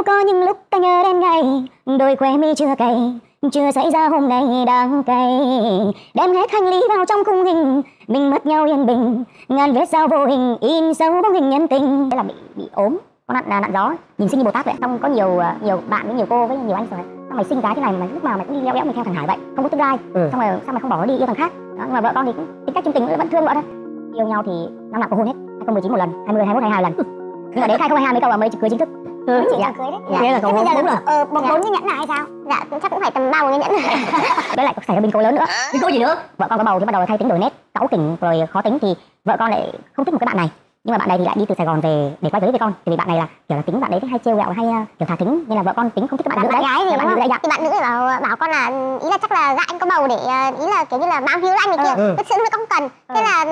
nếu có những lúc ta nhớ đến ngày đôi khóe mi chưa cày chưa xảy ra hôm nay đang cay. Đem hết hành lý vào trong khung hình mình mất nhau yên bình. Ngàn vết dao vô hình in sâu bóng hình nhân tình. Thế là bị bị ốm có nặn nặn gió. Nhìn sinh như bồ tát vậy xong có nhiều ờ, nhiều bạn với nhiều cô với nhiều anh rồi. Xong mày sinh cái thế này mà lúc nào mày cũng đi leo đẽo mày theo thằng hải vậy không có tương lai. Ừ. xong rồi sao mày không bỏ nó đi yêu thằng khác? Đó, nhưng mà vợ con thì cũng tính cách chung tình vẫn thương vợ thôi. Yêu nhau thì năm nào cũng hôn hết 2019 một lần 20 21 22 lần. Nhưng mà đến 2022 mới câu là mới cưới chính thức Ừ. chị đã cưới đấy. Dạ. Nghĩa là cầu hôn đúng rồi. ờ bốn bốn cái nhẫn là hay sao? Dạ chắc cũng phải tầm ba bốn cái nhẫn với lại xảy ra biến cố lớn nữa. Biến cố gì nữa? Vợ con có bầu thì bắt đầu thay tính đổi nét cáu kỉnh rồi khó tính thì vợ con lại không thích một cái bạn này. Nhưng mà bạn này thì lại đi từ Sài Gòn về để quay clip với con. Thì vì bạn này là kiểu là tính bạn đấy hay trêu ghẹo hay uh, kiểu thả thính. Nên là vợ con tính không thích cái bạn nữ đấy. gái gì bạn nữ đấy dạ. thì bạn nữ bảo bảo con là ý là chắc là dạ anh có bầu để ờ, ý là kiểu như là báo hiếu anh này kia Ừ. thực sự là con cần. Thế là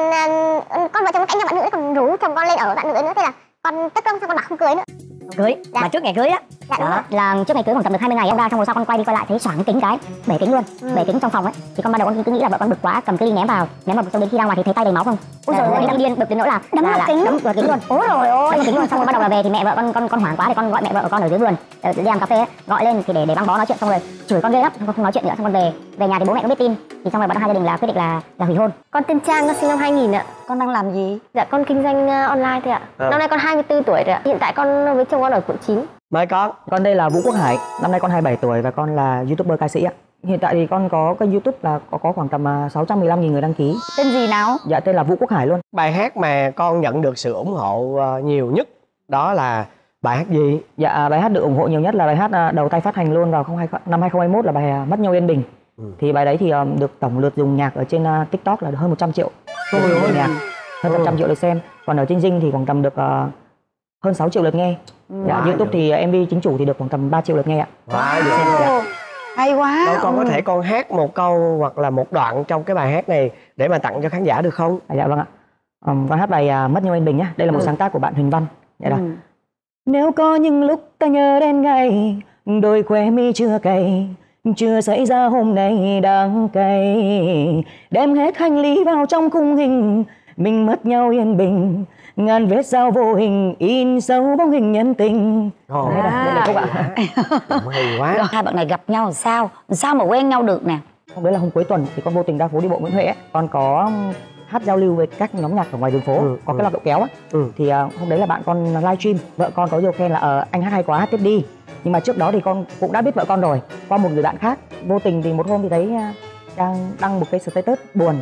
ờ, con vợ chồng cãi nhau bạn nữ còn rủ chồng con lên ở bạn nữ nữa. Thế là con tức lắm sao con bảo không cưới nữa cưới. Dạ. mà trước ngày cưới á dạ đó là trước ngày cưới khoảng tầm được 20 ngày em ra xong rồi sau con quay đi quay lại thấy xoảng kính cái bể kính luôn bể kính trong phòng ấy. Thì con ban đầu con cứ nghĩ là vợ con bực quá cầm cái ly ném vào ném vào cho đến khi ra ngoài thì thấy tay đầy máu không? Ôi Dạ, rồi rồi. đang điên bực đến nỗi là Đấm vào kính. đấm vào kính luôn. Ôi rồi ôi đấm kính luôn xong rồi bắt đầu là về thì mẹ vợ con con con hoảng quá thì con gọi mẹ vợ con ở dưới vườn ờ, đi làm cà phê ấy, gọi lên thì để để băng bó nói chuyện xong rồi chửi con ghê lắm con không nói chuyện nữa xong con về về nhà thì bố mẹ có biết tin. Thì xong rồi bọn hai gia đình là quyết định là là hủy hôn. Con tên Trang con sinh năm 2000 ạ. Con đang làm gì? Dạ con kinh doanh ờ, online thôi ạ. Ờ. năm nay con 24 tuổi rồi ạ. Hiện tại con với chồng con ở quận 9 mời con Con đây là Vũ Quốc Hải, năm nay con 27 tuổi và con là YouTuber ca sĩ ạ. Hiện tại thì con có kênh YouTube là có, có khoảng tầm à, 615 nghìn người đăng ký. tên gì nào Dạ tên là Vũ Quốc Hải luôn. bài hát mà con nhận được sự ủng hộ ờ, nhiều nhất đó là bài hát gì Dạ à, bài hát được ủng hộ nhiều nhất là bài hát à, đầu tay phát hành luôn vào 02 năm 2021 là bài à, Mất nhau yên bình. Ừ. Thì bài đấy thì à, được tổng lượt dùng nhạc ở trên à, TikTok là hơn 100 triệu. Dùng ơi. nhạc. Hơn 100 triệu lượt xem. Còn ở trên Zing thì khoảng tầm được à, hơn 6 triệu lượt nghe. Dạ. YouTube thì MV chính chủ thì được khoảng tầm 3 triệu lượt nghe ạ. Wow. Dạ. hay quá Đâu, con có thể con hát một câu hoặc là một đoạn trong cái bài hát này để mà tặng cho khán giả được không À, dạ vâng ạ. Ừm, con hát bài à, Mất nhau yên bình nhá. Đây là một Ừ. sáng tác của bạn Huỳnh Văn. Dạ. Ừ. Nếu có những lúc ta nhớ đến ngày đôi khóe mi chưa cày chưa xảy ra hôm nay đang cay đem hết hành lý vào trong khung hình mình mất nhau yên bình. Ngàn vết dao vô hình in sâu bóng hình nhân tình. Là- đây là khúc ạ. Cũng hay quá. Rồi, hai bạn này gặp nhau làm sao? Làm sao mà quen nhau được nè? Hôm đấy là hôm cuối tuần thì con vô tình ra phố đi bộ Nguyễn Huệ ấy. con có hát giao lưu với các nhóm nhạc ở ngoài đường phố. Ừ, có ừ. cái loạt độ kéo á. Ừ. thì à, hôm đấy là bạn con livestream vợ con có điều khen là ờ, anh hát hay quá hát tiếp đi. Nhưng mà trước đó thì con cũng đã biết vợ con rồi qua một người bạn khác. Vô tình thì một hôm thì thấy à, đang đăng một cái status buồn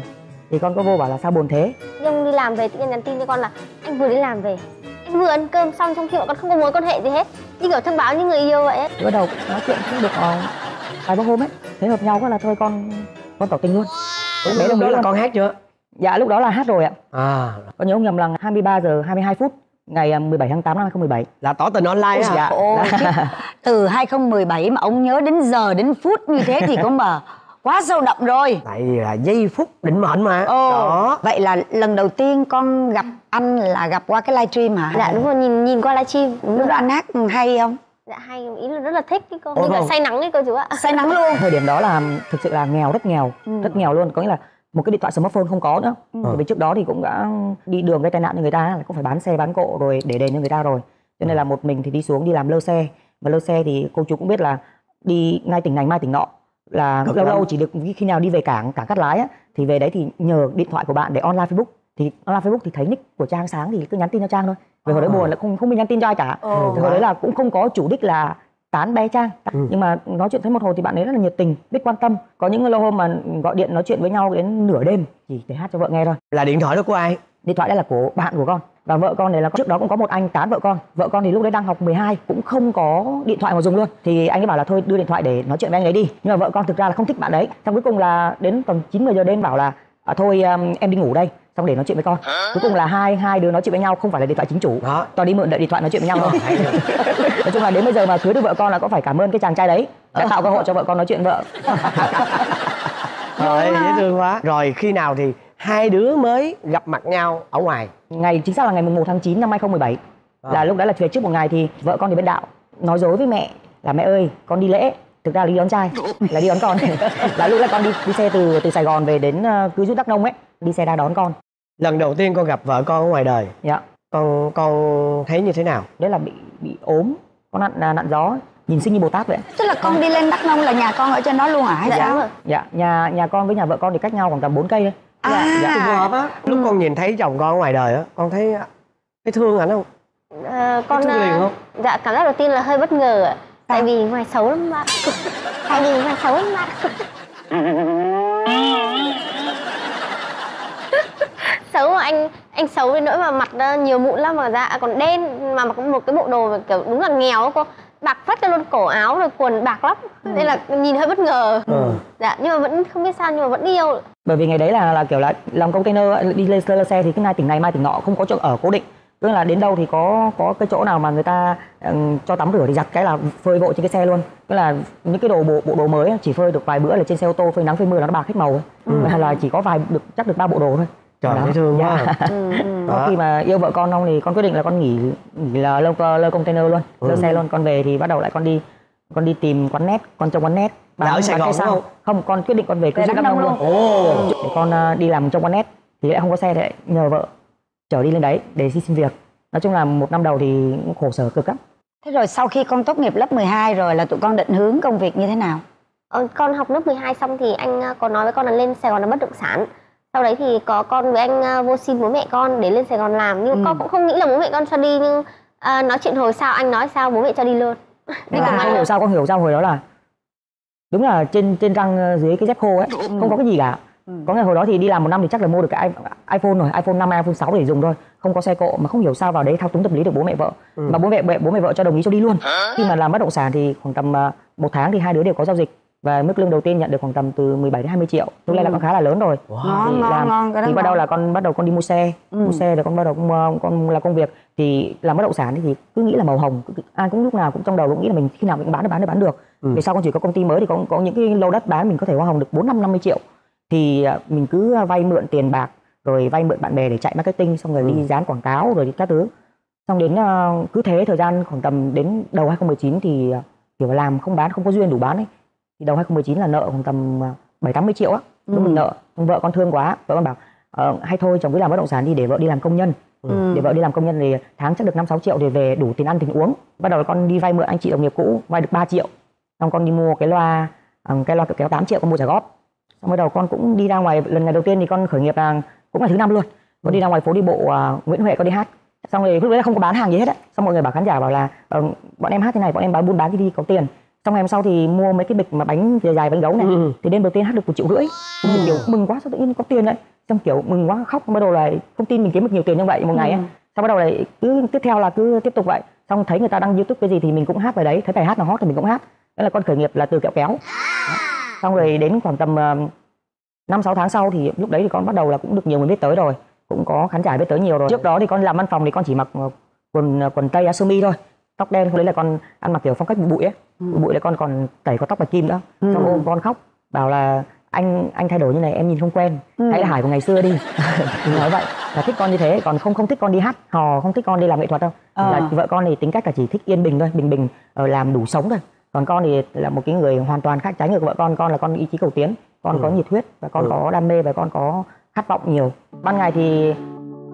thì con có vô bảo là sao buồn thế? Nhung đi làm về tự nhiên nhắn tin cho con là anh vừa đi làm về anh vừa ăn cơm xong trong khi bọn con không có mối quan hệ gì hết như kiểu thông báo như người yêu vậy ấy. Bắt đầu nói chuyện cũng được uh, vài ba hôm ấy thấy hợp nhau quá là thôi con con tỏ tình luôn. Đấy lúc là đó là con hát chưa? Dạ lúc đó là hát rồi ạ. À. Con nhớ không nhầm là 23 giờ 22 phút ngày à, 17 tháng 8 năm 2017 là tỏ tình online á hả? Dạ. Ôi, từ 2017 mà ông nhớ đến giờ đến phút như thế thì cũng mà quá sâu đậm rồi tại vì là giây phút định mệnh mà Ồ, đó vậy là lần đầu tiên con gặp anh là gặp qua cái livestream hả? dạ đúng rồi nhìn nhìn qua livestream đúng Lúc đó anh hát hay không? dạ hay ý là rất là thích cái cô Ồ, như vâng. say nắng ấy cô chú ạ Say nắng luôn. thời điểm đó là thực sự là nghèo rất nghèo Ừ. rất nghèo luôn có nghĩa là một cái điện thoại smartphone không có nữa Ừ. bởi vì trước đó thì cũng đã đi đường gây tai nạn cho người ta là cũng phải bán xe bán cộ rồi để đền cho người ta rồi cho nên là một mình thì đi xuống đi làm lơ xe và lơ xe thì cô chú cũng biết là đi ngay tỉnh này mai tỉnh nọ là Cực lâu lắm. lâu chỉ được khi nào đi về cảng cảng cắt lái á, thì về đấy thì nhờ điện thoại của bạn để online facebook. Thì online facebook thì thấy nick của trang sáng thì cứ nhắn tin cho trang thôi. Về hồi đấy Ờ. buồn là không không biết nhắn tin cho ai cả. Thì hồi đấy là cũng không có chủ đích là tán bé trang. Ừ. nhưng mà nói chuyện thấy một hồi thì bạn ấy rất là nhiệt tình biết quan tâm. Có những lâu hôm mà gọi điện nói chuyện với nhau đến nửa đêm chỉ để hát cho vợ nghe thôi. Là điện thoại đó của ai? Điện thoại đây là của bạn của con và vợ con này là trước đó cũng có một anh tán vợ con. Vợ con thì lúc đấy đang học 12 cũng không có điện thoại mà dùng luôn. Thì anh ấy bảo là thôi đưa điện thoại để nói chuyện với anh ấy đi. Nhưng mà vợ con thực ra là không thích bạn đấy. Xong cuối cùng là đến tầm 9 10 giờ đêm bảo là à, thôi um, em đi ngủ đây xong để nói chuyện với con. Cuối cùng là hai hai đứa nói chuyện với nhau không phải là điện thoại chính chủ. Đó. Toàn đi mượn điện thoại nói chuyện với nhau thôi. Nói chung là đến bây giờ mà cưới được vợ con là có phải cảm ơn cái chàng trai đấy. Đã tạo cơ hội cho vợ con nói chuyện vợ. Rồi, dễ thương quá. Rồi khi nào thì hai đứa mới gặp mặt nhau ở ngoài. Ngày chính xác là ngày mùng 1 tháng 9 năm 2017 À. là lúc đấy là về trước một ngày thì vợ con thì bên đạo nói dối với mẹ là mẹ ơi con đi lễ. Thực ra là đi đón trai là đi đón con. Là lúc đấy con đi đi xe từ từ Sài Gòn về đến uh, cứ rút Đắk Nông ấy đi xe ra đón con. Lần đầu tiên con gặp vợ con ở ngoài đời. Dạ. Con con thấy như thế nào? Đấy là bị bị ốm con nặn à, nặn gió nhìn xinh như bồ tát vậy. Tức là con đi lên đắk nông là nhà con ở trên đó luôn à hay dạ. sao dạ nhà nhà con với nhà vợ con thì cách nhau khoảng tầm 4 cây thôi à. trùng hợp á lúc con nhìn thấy chồng con ngoài đời á con thấy thấy thương ảnh không? Ờ, con Thích liền à, không? dạ cảm giác đầu tiên là hơi bất ngờ ạ. Tại vì ngoài xấu lắm bạn tại vì ngoài xấu lắm bạn xấu mà anh anh xấu đến nỗi mà mặt ờ, nhiều mụn lắm mà da còn đen mà mặc một cái bộ đồ mà kiểu đúng là nghèo á cô bạc phất cho luôn cổ áo rồi quần bạc lắm. Nên là nhìn hơi bất ngờ. Ừ. dạ nhưng mà vẫn không biết sao nhưng mà vẫn yêu bởi vì ngày đấy là là kiểu là lòng container đi lên lên xe thì cái nay tỉnh này mai tỉnh nọ không có chỗ ở cố định. Tức là đến đâu thì có có cái chỗ nào mà người ta ừm, cho tắm rửa thì giặt cái là phơi vội trên cái xe luôn. Tức là những cái đồ bộ bộ đồ mới chỉ phơi được vài bữa là trên xe ô tô phơi nắng phơi mưa là nó bạc hết màu ừ. là chỉ có vài được chắc được ba bộ đồ thôi trời Đó. thấy thương quá Dạ. à. ừ, ừ. Đó, Đó. khi mà yêu vợ con xong thì con quyết định là con nghỉ nghỉ là lâu lâu container luôn Ừ. lâu xe luôn con về thì bắt đầu lại con đi con đi tìm quán net con trong quán net Là ở Sài bán Gòn đúng xăng. không con quyết định con về cứ Về Đắk Nông luôn ồ để con à, đi làm trong quán net thì lại không có xe thì lại nhờ vợ chở đi lên đấy để xin xin việc nói chung là một năm đầu thì cũng khổ sở cực lắm thế rồi sau khi con tốt nghiệp lớp 12 rồi là tụi con định hướng công việc như thế nào Ờ, con học lớp 12 xong thì anh ờ, có nói với con là lên Sài Gòn làm bất động sản sau đấy thì có con với anh ờ, vô xin bố mẹ con để lên Sài Gòn làm. Nhưng Ừ. con cũng không nghĩ là bố mẹ con cho đi nhưng ờ, nói chuyện hồi sao anh nói sao bố mẹ cho đi luôn. Nhưng mà không hiểu sao con hiểu sao hồi đó là đúng là trên trên răng ờ, dưới cái dép khô ấy không có cái gì cả. Ừ. có ngày hồi đó thì đi làm một năm thì chắc là mua được cái iPhone rồi iPhone 5 iPhone 6 để dùng thôi. Không có xe cộ mà không hiểu sao vào đấy thao túng tâm lý được bố mẹ vợ. Mà bố mẹ bố, bố mẹ vợ cho đồng ý cho đi luôn. Khi mà làm bất động sản thì khoảng tầm ờ, một tháng thì hai đứa đều có giao dịch và mức lương đầu tiên nhận được khoảng tầm từ 17 đến 20 triệu. Lúc này là con khá là lớn rồi. Ngon thì ngon làm ngon cái đó thì bắt đầu là con bắt đầu con đi mua xe. Ừ. mua xe rồi con bắt đầu con, ờ, con là công việc. Thì làm bất động sản thì cứ nghĩ là màu hồng cứ- ai cũng lúc nào cũng trong đầu cũng nghĩ là mình khi nào mình bán được bán được bán được. Ừ. về sau con chỉ có công ty mới thì có có những cái lô đất bán mình có thể hoa hồng được bốn năm năm mươi triệu. Thì à, mình cứ vay mượn tiền bạc rồi vay mượn bạn bè để chạy marketing xong rồi Ừ. đi dán quảng cáo rồi các thứ. Xong đến cứ thế thời gian khoảng tầm đến đầu 2019 thì kiểu làm không bán không có duyên đủ bán ấy thì đầu 2019 là nợ khoảng tầm à, bảy tám mươi triệu á. Lúc mình nợ vợ con thương quá vợ con bảo ờ, hay thôi chồng cứ làm bất động sản đi để vợ đi làm công nhân. Ừ. để vợ đi làm công nhân thì tháng chắc được năm sáu triệu để về đủ tiền ăn tiền uống. Bắt đầu con đi vay mượn anh chị đồng nghiệp cũ vay được 3 triệu. Xong con đi mua cái loa ờ, cái loa kéo 8 triệu con mua trả góp. Xong bắt đầu con cũng đi ra ngoài lần ngày đầu tiên thì con khởi nghiệp là cũng là thứ năm luôn. Con đi ra ngoài phố đi bộ à, Nguyễn Huệ con đi hát. Xong rồi lúc đấy là không có bán hàng gì hết á. Xong mọi người bảo khán giả bảo là ờ, bọn em hát thế này bọn em bán buôn bán cái đi có tiền xong ngày hôm sau thì mua mấy cái bịch mà bánh dài dài bánh gấu này. Ừ. thì đêm đầu tiên hát được một triệu rưỡi. Xong mình kiểu mừng quá sao tự nhiên có tiền đấy xong kiểu mừng quá khóc. Bắt đầu là không tin mình kiếm được nhiều tiền như vậy một ngày ấy. xong bắt đầu lại cứ tiếp theo là cứ tiếp tục vậy. Xong thấy người ta đăng youtube cái gì thì mình cũng hát về đấy. Thấy bài hát nào hot thì mình cũng hát. Đó là con khởi nghiệp là từ kẹo kéo. Đó. xong rồi đến khoảng tầm ờ, năm sáu tháng sau thì lúc đấy thì con bắt đầu là cũng được nhiều người biết tới rồi. Cũng có khán giả biết tới nhiều rồi. Trước đó thì con làm văn phòng thì con chỉ mặc ờ, quần ờ, quần tây áo sơ mi thôi tóc đen lúc đấy là con ăn mặc kiểu phong cách bụi ấy. Bụi bụi là con còn tẩy có tóc bạch kim nữa. Xong ôm con khóc bảo là anh anh thay đổi như này em nhìn không quen. Hãy là hải của ngày xưa đi. Nói vậy. Là thích con như thế còn không không thích con đi hát hò không thích con đi làm nghệ thuật đâu. Ờ. là vợ con thì tính cách là chỉ thích yên bình thôi bình bình ờ, làm đủ sống thôi. Còn con thì là một cái người hoàn toàn khác trái ngược vợ con. Con là con ý chí cầu tiến con có nhiệt huyết và con Ừ. có đam mê và con có khát vọng nhiều. Ban ngày thì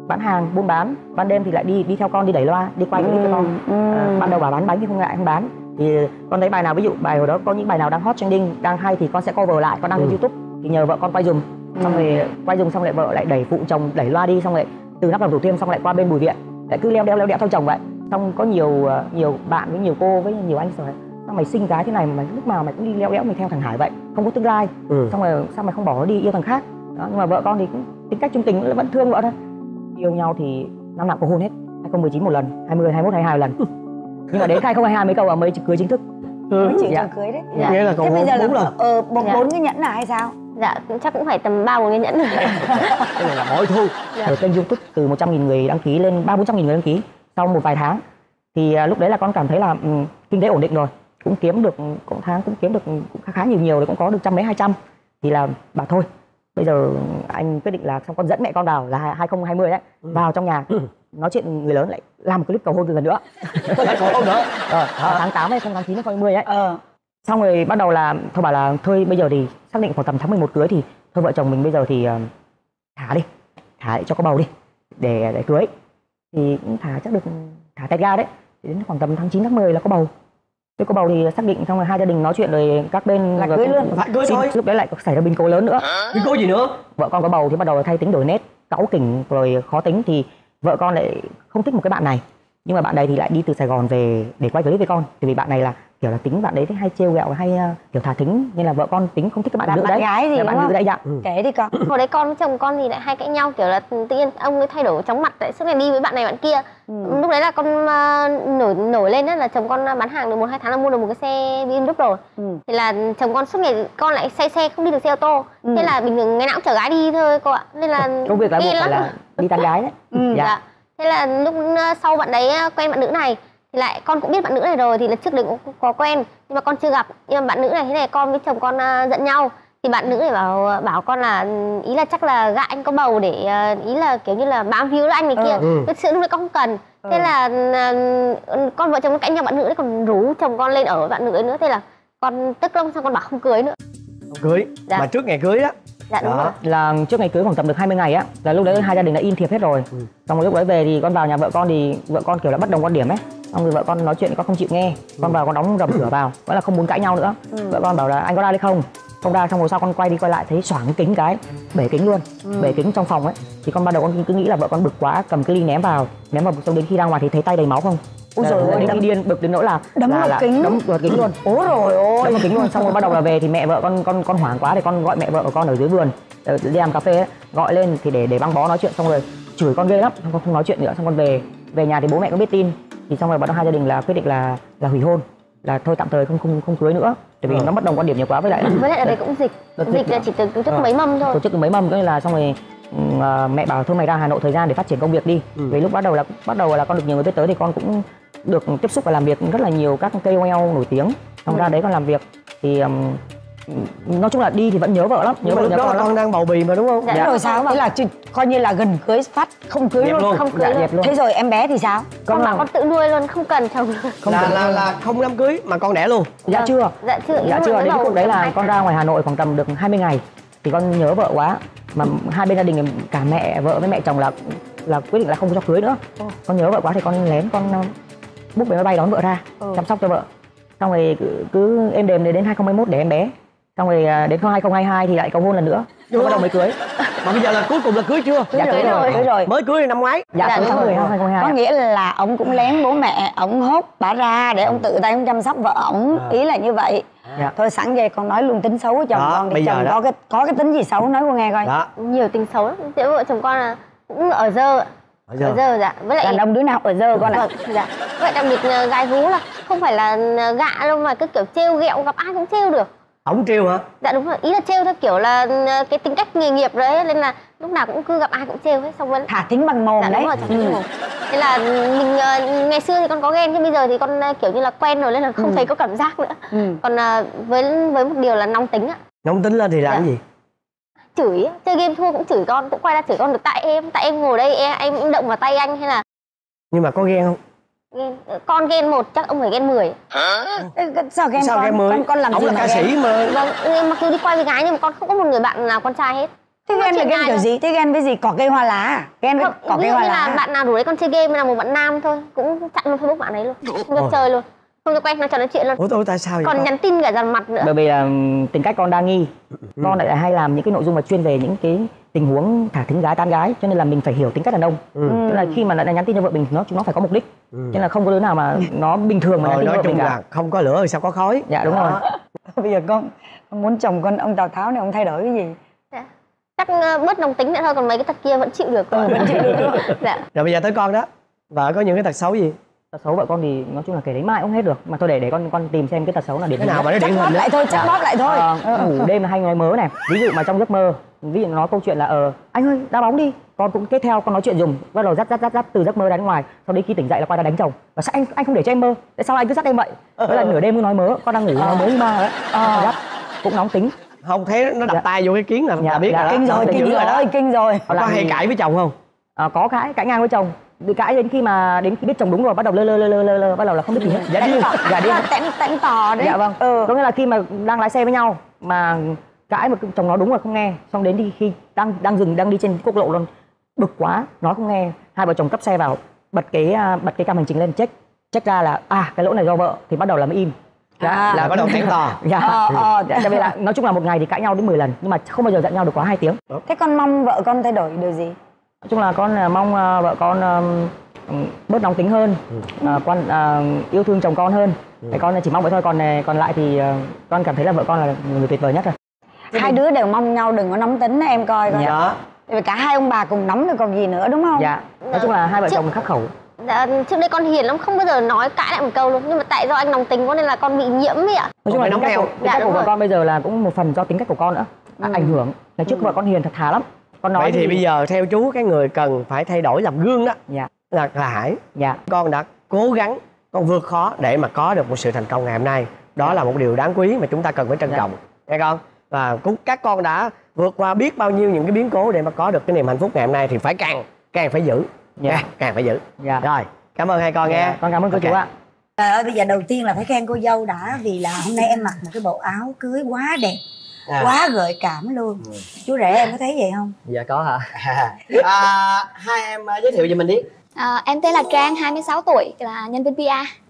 bán hàng buôn bán ban đêm thì lại đi đi theo con đi đẩy loa đi quay clip cho con. Ờ, ban đầu bảo bán bánh thì không ngại không bán. Thì con thấy bài nào ví dụ bài hồi đó có những bài nào đang hot trending đang hay thì con sẽ cover lại con đăng lên Ừ. youtube. Thì nhờ vợ con quay dùm xong rồi quay dùm xong lại vợ lại đẩy phụ chồng đẩy loa đi xong lại từ nắp lòng thủ thiêm xong lại qua bên bùi viện. Lại cứ leo đeo leo đeo theo chồng vậy. Xong có nhiều ờ, nhiều bạn với nhiều cô với nhiều anh rồi. Sao mày sinh cái thế này mà mày lúc nào mày cũng đi leo đéo mày theo thằng Hải vậy không có tương lai. Ừ. xong rồi sao mày không bỏ nó đi yêu thằng khác? Đó, nhưng mà vợ con thì cũng tính cách trung tình vẫn thương vợ thôi yêu nhau thì năm nào cũng hôn hết 2019 một lần 20 21 22 lần. Nhưng mà đến 2022 mấy câu là mới cưới chính thức. Mấy chị Dạ. cho cưới đấy. Dạ. nghĩa là còn thế bây giờ bốn lần. là ờ bốn Dạ. cái nhẫn là hay sao? Dạ cũng chắc cũng phải tầm ba bốn cái nhẫn rồi. Cái này là bội thu. Ở kênh youtube từ 100.000 người đăng ký lên ba bốn trăm nghìn người đăng ký sau một vài tháng. Thì à, lúc đấy là con cảm thấy là ừ, kinh tế ổn định rồi. Cũng kiếm được cũng tháng cũng kiếm được cũng khá khá nhiều nhiều thì cũng có được trăm mấy hai trăm. Thì là bảo thôi bây giờ anh quyết định là xong con dẫn mẹ con vào là 2020 đấy vào trong nhà nói chuyện người lớn lại làm một clip cầu hôn từ lần nữa. Lại còn không nữa? Ờ, tháng 8 hay tháng 9 2020 ấy. Ờ. Xong rồi bắt đầu là thôi bảo là thôi bây giờ thì xác định khoảng tầm tháng 11 cưới thì thôi vợ chồng mình bây giờ thì ờ, thả đi thả để cho có bầu đi để để cưới. Thì cũng thả chắc được thả tay ga đấy. Đến khoảng tầm tháng 9 tháng 10 là có bầu Thế có bầu thì xác định xong rồi hai gia đình nói chuyện rồi các bên rồi cưới luôn. Phải cưới thôi. lúc đấy lại xảy ra biến cố lớn nữa Biến cố gì nữa? vợ con có bầu thì bắt đầu thay tính đổi nét cáu kỉnh rồi khó tính thì vợ con lại không thích một cái bạn này nhưng mà bạn này thì lại đi từ Sài Gòn về để quay clip với con. Tại vì bạn này là kiểu là tính bạn đấy hay trêu ghẹo hay uh, kiểu thả thính nên là vợ con tính không thích cái bạn Bạn- nữ bạn đấy. gái gì bạn nữ đấy dạ. Kể đi con hồi đấy con với chồng con thì lại hay cãi nhau kiểu là tự nhiên ông ấy thay đổi chóng mặt lại suốt ngày đi với bạn này bạn kia. Lúc đấy là con ờ, nổi nổi lên đó là chồng con bán hàng được một hai tháng là mua được một cái xe BMW rồi. Ừ. thì là chồng con suốt ngày con lại say xe không đi được xe ô tô. Thế là bình thường ngày nào cũng chở gái đi thôi cô ạ. Nên là công việc là phải lắm. là đi tán gái đấy. Ừ, dạ. Thế là lúc ờ, sau bạn đấy ờ, quen bạn nữ này thì lại con cũng biết bạn nữ này rồi thì là trước đấy cũng có quen nhưng mà con chưa gặp nhưng mà bạn nữ này thế này con với chồng con ờ, giận nhau thì bạn nữ này bảo bảo con là ừ, ý là chắc là gạ anh có bầu để ý là kiểu như là bám víu anh này kia ừ. thực sự lúc đấy con không cần thế là ờ, con vợ chồng con cãi nhau bạn nữ đấy còn rú chồng con lên ở với bạn nữ ấy nữa thế là con tức lắm xong con bảo không cưới nữa Không cưới. Dạ. Mà trước ngày cưới đó. Dạ đúng Đó. rồi là trước ngày cưới khoảng tầm được 20 ngày á là lúc đấy hai gia đình đã in thiệp hết rồi. Ừ. xong rồi lúc đấy về thì con vào nhà vợ con thì vợ con kiểu là bất đồng quan điểm ấy. Xong rồi vợ con nói chuyện con không chịu nghe. Con vào con đóng rầm cửa vào vẫn là không muốn cãi nhau nữa. Vợ con bảo là anh có ra đây không? Không ra. Xong rồi sau con quay đi quay lại thấy xoảng kính cái bể kính luôn bể kính trong phòng ấy. Thì con ban đầu con cứ nghĩ là vợ con bực quá cầm cái ly ném vào ném vào xong đến khi ra ngoài thì thấy tay đầy máu không Ôi ơi, đến đâm- điên bực đến nỗi là đấm là, vào là kính. đấm vào kính luôn. Ố rồi ôi đâm vào kính luôn xong rồi bắt đầu là về thì mẹ vợ con con con hoảng quá thì con gọi mẹ vợ của con ở dưới vườn ờ, đi làm cà phê ấy, gọi lên thì để để băng bó nói chuyện xong rồi chửi con ghê lắm xong con không nói chuyện nữa xong con về về nhà thì bố mẹ cũng biết tin. Thì xong rồi bắt đầu hai gia đình là quyết định là là hủy hôn là thôi tạm thời không không không cưới nữa tại vì Ờ. nó bất đồng quan điểm nhiều quá với lại với lại ở đấy. cũng dịch. Đợt dịch dịch là chỉ từ từ trước Ờ. mấy mâm thôi. Tổ chức mấy mâm cái là xong rồi à, mẹ bảo thôi mày ra Hà Nội thời gian để phát triển công việc đi. Ừ. vì lúc bắt đầu là bắt đầu là con được nhiều người biết tới thì con cũng được tiếp xúc và làm việc rất là nhiều các KOL nổi tiếng. Xong ra đấy con làm việc thì ừm, nói chung là đi thì vẫn nhớ vợ lắm nhớ vợ nhớ đó con là lắm. con đang bầu bì mà đúng không? Dạ. Thế rồi sao thế là coi như là gần cưới phát không cưới luôn, luôn. không cưới dạ luôn. thế rồi em bé thì sao? Con Con bảo là- con tự nuôi luôn không cần chồng. Không là, cần- là là không đám cưới mà con đẻ luôn. dạ chưa. Dạ chưa dạ chưa đến cái lúc đấy là con ra ngoài Hà Nội khoảng tầm được 20 ngày. Thì con nhớ vợ quá. Mà hai bên gia đình cả mẹ vợ với mẹ chồng là là quyết định là không cho cưới nữa. Con nhớ vợ quá thì con lén con book vé máy bay đón vợ ra chăm sóc cho vợ. Xong rồi cứ, cứ êm đềm đến 2021 để em bé. Xong rồi à, đến 2022 thì lại cầu hôn lần nữa. Rồi bắt đầu mới cưới. Mà bây giờ là cuối cùng là cưới chưa? dạ cưới rồi. cưới rồi. Mới cưới năm ngoái. dạ Dạ, cưới đúng tháng 10 rồi. năm 2022 có nghĩa là ông cũng lén bố mẹ ông hốt bà ra để ông tự tay ông chăm sóc vợ ông. À. ý là như vậy. Dạ. thôi sẵn đây con nói luôn tính xấu của chồng Đó, con giờ chồng đó. có cái có cái tính gì xấu nói cô nghe coi. Đó. nhiều tình xấu. Lắm vợ chồng con là cũng ở dơ Bây giờ. ở dơ dạ với lại đàn ông đứa nào ở dơ con ạ Vâng, dạ. Vậy đặc biệt gái vú là không phải là gạ đâu mà cứ kiểu trêu ghẹo gặp ai cũng trêu được. Ổng trêu hả? Dạ đúng rồi, ý là trêu theo kiểu là ờ, cái tính cách nghề nghiệp rồi ấy, nên là lúc nào cũng cứ gặp ai cũng trêu hết xong rồi thả thính bằng mồm dạ đấy đúng rồi, Ừ. ừ. Thế là mình ờ, ngày xưa thì con có ghen nhưng bây giờ thì con ờ, kiểu như là quen rồi nên là không thấy có cảm giác nữa. Ừ. Còn với với một điều là nóng tính ạ. Nóng tính lên thì làm Dạ. cái gì? Chửi, chơi game thua cũng chửi con, cũng quay ra chửi con được tại em, tại em ngồi đây em, em động vào tay anh hay là Nhưng mà có ghen không? ghen. con ghen một chắc ông phải ghen 10 Ê, sao ghen Sao con ghen mới? con, con làm Ổng gì là mà ca sĩ mà. Vâng, mặc dù đi quay với gái nhưng mà con không có một người bạn nào con trai hết. thế ghen là ghen kiểu đâu. gì thế ghen với gì cỏ cây hoa lá à? ghen với Không, cỏ cây hoa lá là à? bạn nào rủ đấy con chơi game là một bạn nam thôi cũng chặn luôn facebook bạn ấy luôn Ôi. chơi luôn không cho quen không cho nói chuyện luôn Ủa tôi tại sao vậy? còn con? nhắn tin cả dàn mặt nữa bởi vì là ừm, tính cách con đa nghi Ừ. con lại hay làm những cái nội dung mà chuyên về những cái tình huống thả thính gái tán gái cho nên là mình phải hiểu tính cách đàn ông Ừ. tức là khi mà đã nhắn tin cho vợ mình nó chúng nó phải có mục đích cho nên là không có đứa nào mà nó bình thường mà nhắn Rồi tin cho nói vợ mình chung cả là không có lửa thì sao có khói. dạ đúng rồi bây giờ con con muốn chồng con ông tào tháo này ông thay đổi cái gì Dạ. chắc ờ, bớt nóng tính nữa thôi còn mấy cái tật kia vẫn chịu được vẫn chịu được dạ Rồi bây giờ tới con đó. Vợ có những cái tật xấu gì? Tật xấu vợ con thì nói chung là kể đến mãi không hết được. Mà thôi để để con con tìm xem cái tật xấu là điển Cái nào mà nó điển hình lại thôi chắc bóp lại thôi. Ờ, ngủ đêm là hay nói mớ này. Ví dụ mà trong giấc mơ ví dụ nói câu chuyện là ờ anh ơi đá bóng đi. Con cũng kết theo con nói chuyện dùng bắt đầu dắt dắt dắt dắt từ giấc mơ ra đến ngoài sau đấy khi tỉnh dậy là quay ra đánh chồng. Và sao anh anh không để cho em mơ? Tại sao anh cứ dắt em vậy? Với là nửa đêm cứ nói mớ con đang ngủ nói mớ như ma đấy dắt cũng nóng tính. Không thấy nó đập Dạ. tay vô cái kiến là Dạ, biết dạ. rồi kinh rồi kinh rồi đó. kinh rồi. Có Làm hay cãi với chồng không? à, có cãi cãi ngang với chồng Thì cãi đến khi mà đến khi biết chồng đúng rồi bắt đầu lơ lơ lơ lơ lơ, lơ bắt đầu là không biết gì hết. Dạ điên. dạ điên tẽn tẽn tò đấy. Dạ vâng. Ừ. có nghĩa là khi mà đang lái xe với nhau mà cãi mà chồng nói đúng rồi không nghe xong đến đi khi đang đang dừng đang đi trên quốc lộ luôn bực quá nói không nghe. Hai vợ chồng cấp xe vào bật cái à, bật cái cam hành trình lên check check ra là à cái lỗi này do vợ thì bắt đầu là mới im. À. là bắt đầu tiếng to dạ. Ờ, ờ. vì là nói chung là một ngày thì cãi nhau đến 10 lần nhưng mà không bao giờ giận nhau được quá hai tiếng. Thế con mong vợ con thay đổi điều gì nói chung là con là mong à, vợ con ừm, bớt nóng tính hơn à, quan à, yêu thương chồng con hơn. Cái con chỉ mong vậy thôi còn này còn lại thì à, con cảm thấy là vợ con là người tuyệt vời nhất rồi. Hai đứa đều mong nhau đừng có nóng tính đó, em coi coi. Đó. Vì cả hai ông bà cùng nóng rồi còn gì nữa đúng không? Dạ. Nói chung là hai vợ Chứ- chồng khắc khẩu. Dạ, trước đây con hiền lắm không bao giờ nói cãi lại một câu luôn. Nhưng mà tại do anh nóng tính quá nên là con bị nhiễm ấy ạ. Nói chung là phải tính nóng cách của, tính Dạ, cách của vợ con bây giờ là cũng một phần do tính cách của con nữa. À, ảnh hưởng. Là trước vợ con hiền thật thà lắm con nói vậy thì bây giờ theo chú cái người cần phải thay đổi làm gương đó dạ. là, là hải. Dạ. Con đã cố gắng con vượt khó để mà có được một sự thành công ngày hôm nay. Đó là một điều đáng quý mà chúng ta cần phải trân Dạ. trọng. Nghe con và cũng các con đã vượt qua biết bao nhiêu những cái biến cố để mà có được cái niềm hạnh phúc ngày hôm nay thì phải càng càng phải giữ. Dạ. càng, càng phải giữ. Dạ. Rồi cảm ơn hai con Dạ, nghe con cảm ơn cô Ok. chú ạ. Trời ơi bây giờ đầu tiên là phải khen cô dâu đã vì là hôm nay em mặc một cái bộ áo cưới quá đẹp À. quá gợi cảm luôn chú rể em có thấy vậy không Dạ có hả? à, hai em à, giới thiệu về mình đi À, em tên là Trang, 26 tuổi, là nhân viên PR.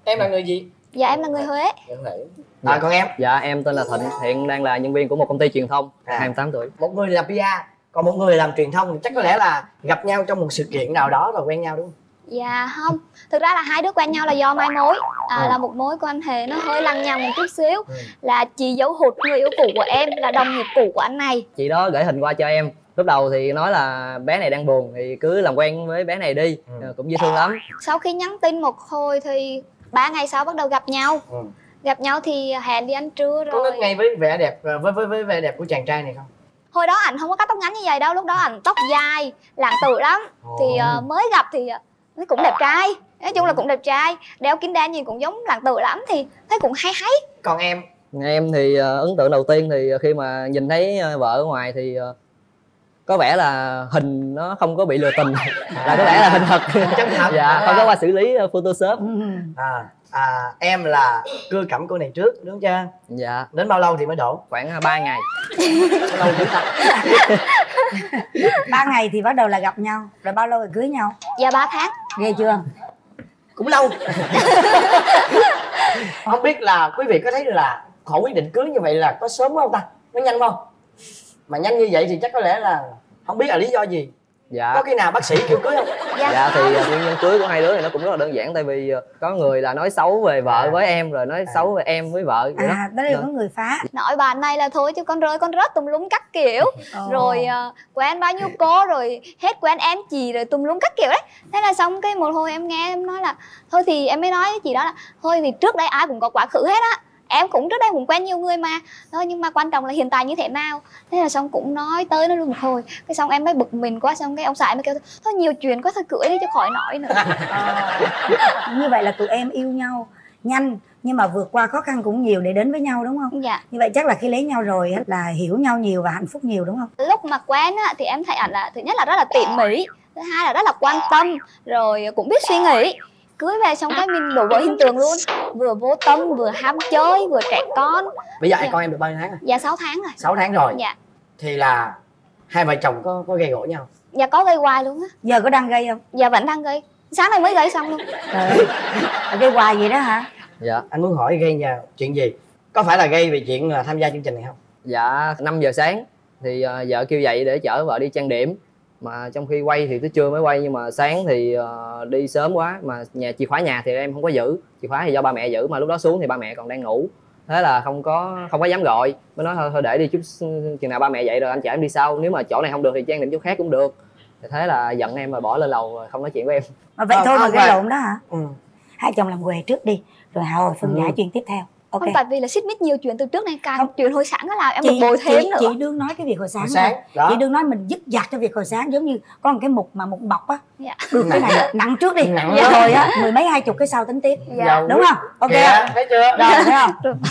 em là người gì Dạ em là người Huế. à còn em Dạ em tên là Thịnh, hiện đang là nhân viên của một công ty truyền thông, À. 28 tuổi. một người làm PR còn một người làm truyền thông chắc có lẽ là gặp nhau trong một sự kiện nào đó rồi quen nhau đúng không Dạ không, thực ra là hai đứa quen nhau là do mai mối. À, Ừ. là một mối quan hệ nó hơi lăng nhăng một chút xíu. Là chị giấu hụt người yêu cũ của em là đồng nghiệp cũ của anh này. Chị đó gửi hình qua cho em. Lúc đầu thì nói là bé này đang buồn thì cứ làm quen với bé này đi, Ừ. Ờ, cũng dễ thương lắm. Sau khi nhắn tin một hồi thì ba ngày sau bắt đầu gặp nhau. Ừ. Gặp nhau thì hẹn đi ăn trưa có rồi. ngất ngay với vẻ đẹp à, với với với vẻ đẹp của chàng trai này không Hồi đó ảnh không có cắt tóc ngắn như vậy đâu, lúc đó ảnh tóc dài, lãng tự lắm. Thì ờ, mới gặp thì ờ, nó cũng đẹp trai. Nói chung là cũng đẹp trai, đeo kính đen nhìn cũng giống lãng tự lắm thì thấy cũng hay hay. còn em? Em thì ờ, ấn tượng đầu tiên thì khi mà nhìn thấy ờ, vợ ở ngoài thì ờ, có vẻ là hình nó không có bị lừa tình. Là có lẽ là hình thật. Chân thật. dạ không có qua xử lý ờ, photoshop. À, à em là cưa cẩm cô này trước đúng chưa? Dạ. Đến bao lâu thì mới đổ? Khoảng 3 ngày. Bao lâu chúng ta ba ngày thì bắt đầu là gặp nhau. Rồi bao lâu rồi cưới nhau? Dạ 3 tháng. ghê chưa? Cũng lâu. Không biết là quý vị có thấy là họ quyết định cưới như vậy là có sớm không ta? Nó nhanh không? Mà nhanh như vậy thì chắc có lẽ là không biết là lý do gì. Dạ. Có khi nào bác sĩ kêu cưới không dạ thì ờ, nguyên nhân cưới của hai đứa này nó cũng rất là đơn giản tại vì ờ, có người là nói xấu về vợ với em rồi nói xấu về em với vợ vậy đó à đó là có người phá Nói bà này là thôi chứ con rơi con rớt tùm lum các kiểu. Ồ. Rồi ờ, quen bao nhiêu cô rồi hết quen em chị rồi tùm lum các kiểu đấy. Thế là xong cái một hồi em nghe em nói là thôi thì em mới nói với chị đó là thôi thì trước đây ai cũng có quá khứ hết á. Em cũng trước đây cũng quen nhiều người mà. Thôi nhưng mà quan trọng là hiện tại như thế nào. Thế là xong cũng nói tới nó luôn một hồi. Cái xong em mới bực mình quá xong cái ông xã em mới kêu thôi nhiều chuyện quá thôi cưới đi chứ khỏi nói nữa. Như vậy là tụi em yêu nhau nhanh nhưng mà vượt qua khó khăn cũng nhiều để đến với nhau đúng không? Dạ. Như vậy chắc là khi lấy nhau rồi là hiểu nhau nhiều và hạnh phúc nhiều đúng không? Lúc mà quen á, thì em thấy ảnh là thứ nhất là rất là tỉ mỉ thứ hai là rất là quan tâm rồi cũng biết suy nghĩ cưới về xong cái mình đổ vỡ hình tượng luôn. Vừa vô tâm vừa ham chơi vừa trẻ con. Bây giờ ai Dạ. con em được bao nhiêu tháng rồi? Dạ 6 tháng rồi. 6 tháng rồi. Dạ. Thì là hai vợ chồng có có gây gỗ nhau? Dạ có gây hoài luôn á. Giờ có đang gây không? Dạ vẫn đang gây. Sáng nay mới gây xong luôn. Ơi, gây hoài vậy đó hả? Dạ anh muốn hỏi gây nhà chuyện gì? Có phải là gây về chuyện là tham gia chương trình này không? Dạ 5 giờ sáng thì ờ, vợ kêu dậy để chở vợ đi trang điểm mà trong khi quay thì tới trưa mới quay nhưng mà sáng thì ờ, đi sớm quá. Mà nhà chìa khóa nhà thì em không có giữ. Chìa khóa thì do ba mẹ giữ mà lúc đó xuống thì ba mẹ còn đang ngủ. Thế là không có không có dám gọi. Mới nói thôi, thôi để đi chút chừng nào ba mẹ dậy rồi anh chở em đi sau. Nếu mà chỗ này không được thì trang điểm chỗ khác cũng được. Thì thế là giận em rồi bỏ lên lầu rồi không nói chuyện với em. Mà vậy Không, thôi mà gây phải. lộn đó hả? Ừ. hai chồng làm què trước đi rồi hồi phân giải chuyện tiếp theo ok. không tại vì là xích mít nhiều chuyện từ trước này càng Không. chuyện hồi sáng đó là em chị, được bồi thêm chị, nữa. Chị đương nói cái việc hồi sáng, Hồi sáng, đó. chị đương nói mình dứt dặt cho việc hồi sáng giống như có một cái mục mà mục bọc á. Dạ. được cái này nặng trước đi. Nặng Dạ. rồi á mười mấy hai chục cái sau tính tiếp. Dạ. đúng không? Ok. không? thấy chưa? Rồi thấy không?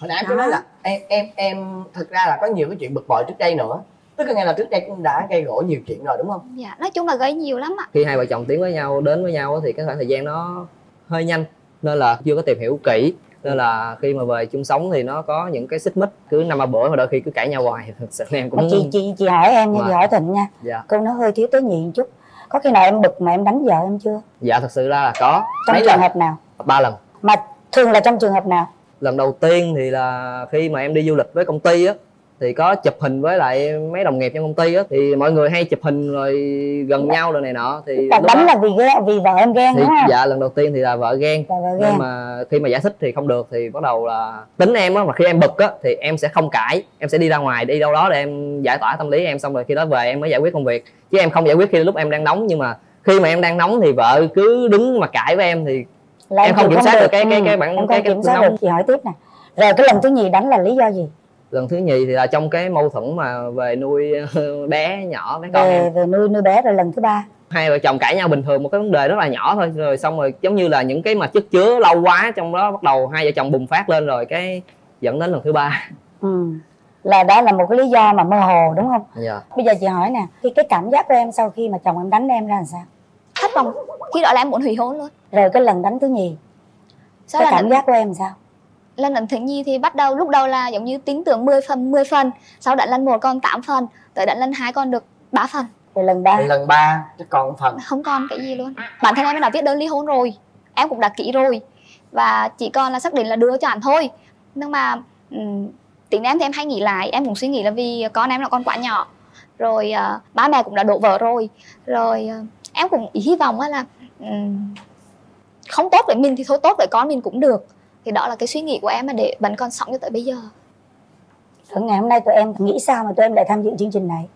Hồi nãy em cứ nói là em em em thực ra là có nhiều cái chuyện bực bội trước đây nữa. Tức là nghe là trước đây cũng đã gây gỗ nhiều chuyện rồi đúng không? Dạ nói chung là gây nhiều lắm ạ. Khi hai vợ chồng tiến với nhau đến với nhau á thì cái khoảng thời gian nó hơi nhanh nên là chưa có tìm hiểu kỹ. Nên là khi mà về chung sống thì nó có những cái xích mích cứ năm ba bữa mà đôi khi cứ cãi nhau hoài. Thực sự em cũng chị chị chị hỏi em nha chị hỏi thịnh nha. Dạ. Câu nó hơi thiếu tế nhị một chút. Có khi nào em bực mà em đánh vợ em chưa? Dạ thật sự ra là có. Trong mấy trường lần? hợp nào? Ba lần. Mà thường là trong trường hợp nào? Lần đầu tiên thì là khi mà em đi du lịch với công ty á thì có chụp hình với lại mấy đồng nghiệp trong công ty á thì mọi người hay chụp hình rồi gần nhau rồi này nọ. Thì lúc đánh đó- là vì ghen vì vợ em ghen thì đúng không dạ lần đầu tiên thì là vợ ghen. Là vợ nhưng ghen. mà khi mà giải thích thì không được thì bắt đầu là tính em á mà khi em bực á thì em sẽ không cãi. Em sẽ đi ra ngoài đi đâu đó để em giải tỏa tâm lý em xong rồi khi đó về em mới giải quyết công việc. Chứ em không giải quyết khi lúc em đang nóng nhưng mà khi mà em đang nóng thì vợ cứ đứng mà cãi với em thì là em không kiểm soát được. cái- cái- Ừ, cái bản- em không cái- cái kiểm soát nóng. được. Chị hỏi tiếp nè. Rồi cái lần thứ nhì đánh là lý do gì lần thứ nhì thì là trong cái mâu thuẫn mà về nuôi bé nhỏ bé con về em. về nuôi nuôi bé rồi lần thứ ba. Hai vợ chồng cãi nhau bình thường một cái vấn đề rất là nhỏ thôi. Rồi xong rồi giống như là những cái mà chất chứa lâu quá trong đó bắt đầu hai vợ chồng bùng phát lên rồi cái dẫn đến lần thứ ba. Ừ. là đó là một cái lý do mà mơ hồ đúng không? Dạ. Bây giờ chị hỏi nè cái cái cảm giác của em sau khi mà chồng em đánh em ra làm sao? Thất vọng. Khi đó là em muốn hủy hôn luôn. Rồi cái lần đánh thứ nhì sau cái là cảm giác của em làm sao lần đánh thứ nhì thì bắt đầu lúc đầu là giống như tính tưởng 10 phần 10 phần. Sau đánh lần một còn 8 phần tới đánh lần hai còn được 3 phần. Rồi lần ba. Lần ba cái còn phần. Không còn cái gì luôn. Bản thân em đã viết đơn ly hôn rồi em cũng đã ký rồi. Và chỉ còn là xác định là đưa cho anh thôi. Nhưng mà um, tính em thì em hay nghĩ lại em cũng suy nghĩ là vì con em là con quá nhỏ. Rồi ờ, ba mẹ cũng đã đổ vỡ rồi. Rồi ờ, em cũng hy vọng là ừm, không tốt với mình thì thôi tốt với con mình cũng được thì đó là cái suy nghĩ của em mà để vẫn còn sống cho tới bây giờ. Ở ngày hôm nay tụi em nghĩ sao mà tụi em lại tham dự chương trình này?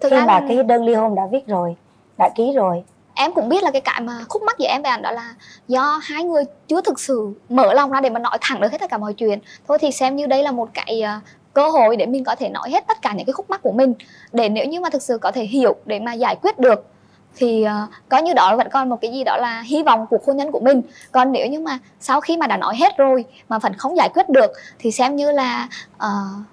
Thực khi mà cái đơn ly hôn đã viết rồi đã ký rồi. Em cũng biết là cái cái mà khúc mắc giữa em và anh đó là do hai người chưa thực sự mở lòng ra để mà nói thẳng được hết tất cả mọi chuyện. Thôi thì xem như đây là một cái à, cơ hội để mình có thể nói hết tất cả những cái khúc mắc của mình. Để nếu như mà thực sự có thể hiểu để mà giải quyết được thì à, có như đó vẫn còn một cái gì đó là hy vọng cuộc hôn nhân của mình. Còn nếu như mà sau khi mà đã nói hết rồi mà vẫn không giải quyết được thì xem như là uh,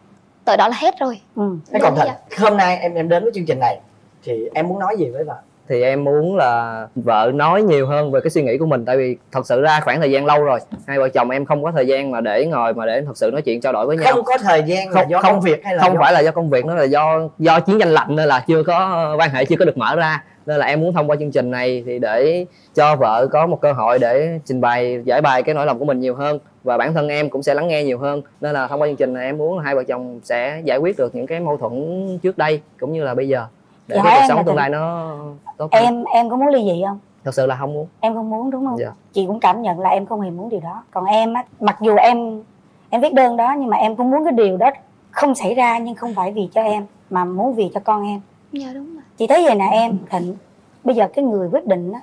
tới đó là hết rồi. Ừ. thế còn thật hôm nay em em đến với chương trình này thì em muốn nói gì với vợ thì em muốn là vợ nói nhiều hơn về cái suy nghĩ của mình tại vì thật sự ra khoảng thời gian lâu rồi hai vợ chồng em không có thời gian mà để ngồi mà để thật sự nói chuyện trao đổi với nhau. Không có thời gian là không do không công việc hay là không do... phải là do công việc nó là do do chiến tranh lạnh nên là chưa có quan hệ chưa có được mở ra nên là em muốn thông qua chương trình này thì để cho vợ có một cơ hội để trình bày giải bày cái nỗi lòng của mình nhiều hơn và bản thân em cũng sẽ lắng nghe nhiều hơn. Nên là thông qua chương trình này em muốn là hai vợ chồng sẽ giải quyết được những cái mâu thuẫn trước đây cũng như là bây giờ để Dạ, cuộc sống tương lai nó tốt hơn. Em em có muốn ly dị không? Thật sự là không muốn. Em không muốn đúng không? Dạ. chị cũng cảm nhận là em không hề muốn điều đó. Còn em á mặc dù em em viết đơn đó nhưng mà em cũng muốn cái điều đó không xảy ra nhưng không phải vì cho em mà muốn vì cho con em. Dạ đúng rồi chị thấy vậy nè em thịnh bây giờ cái người quyết định đó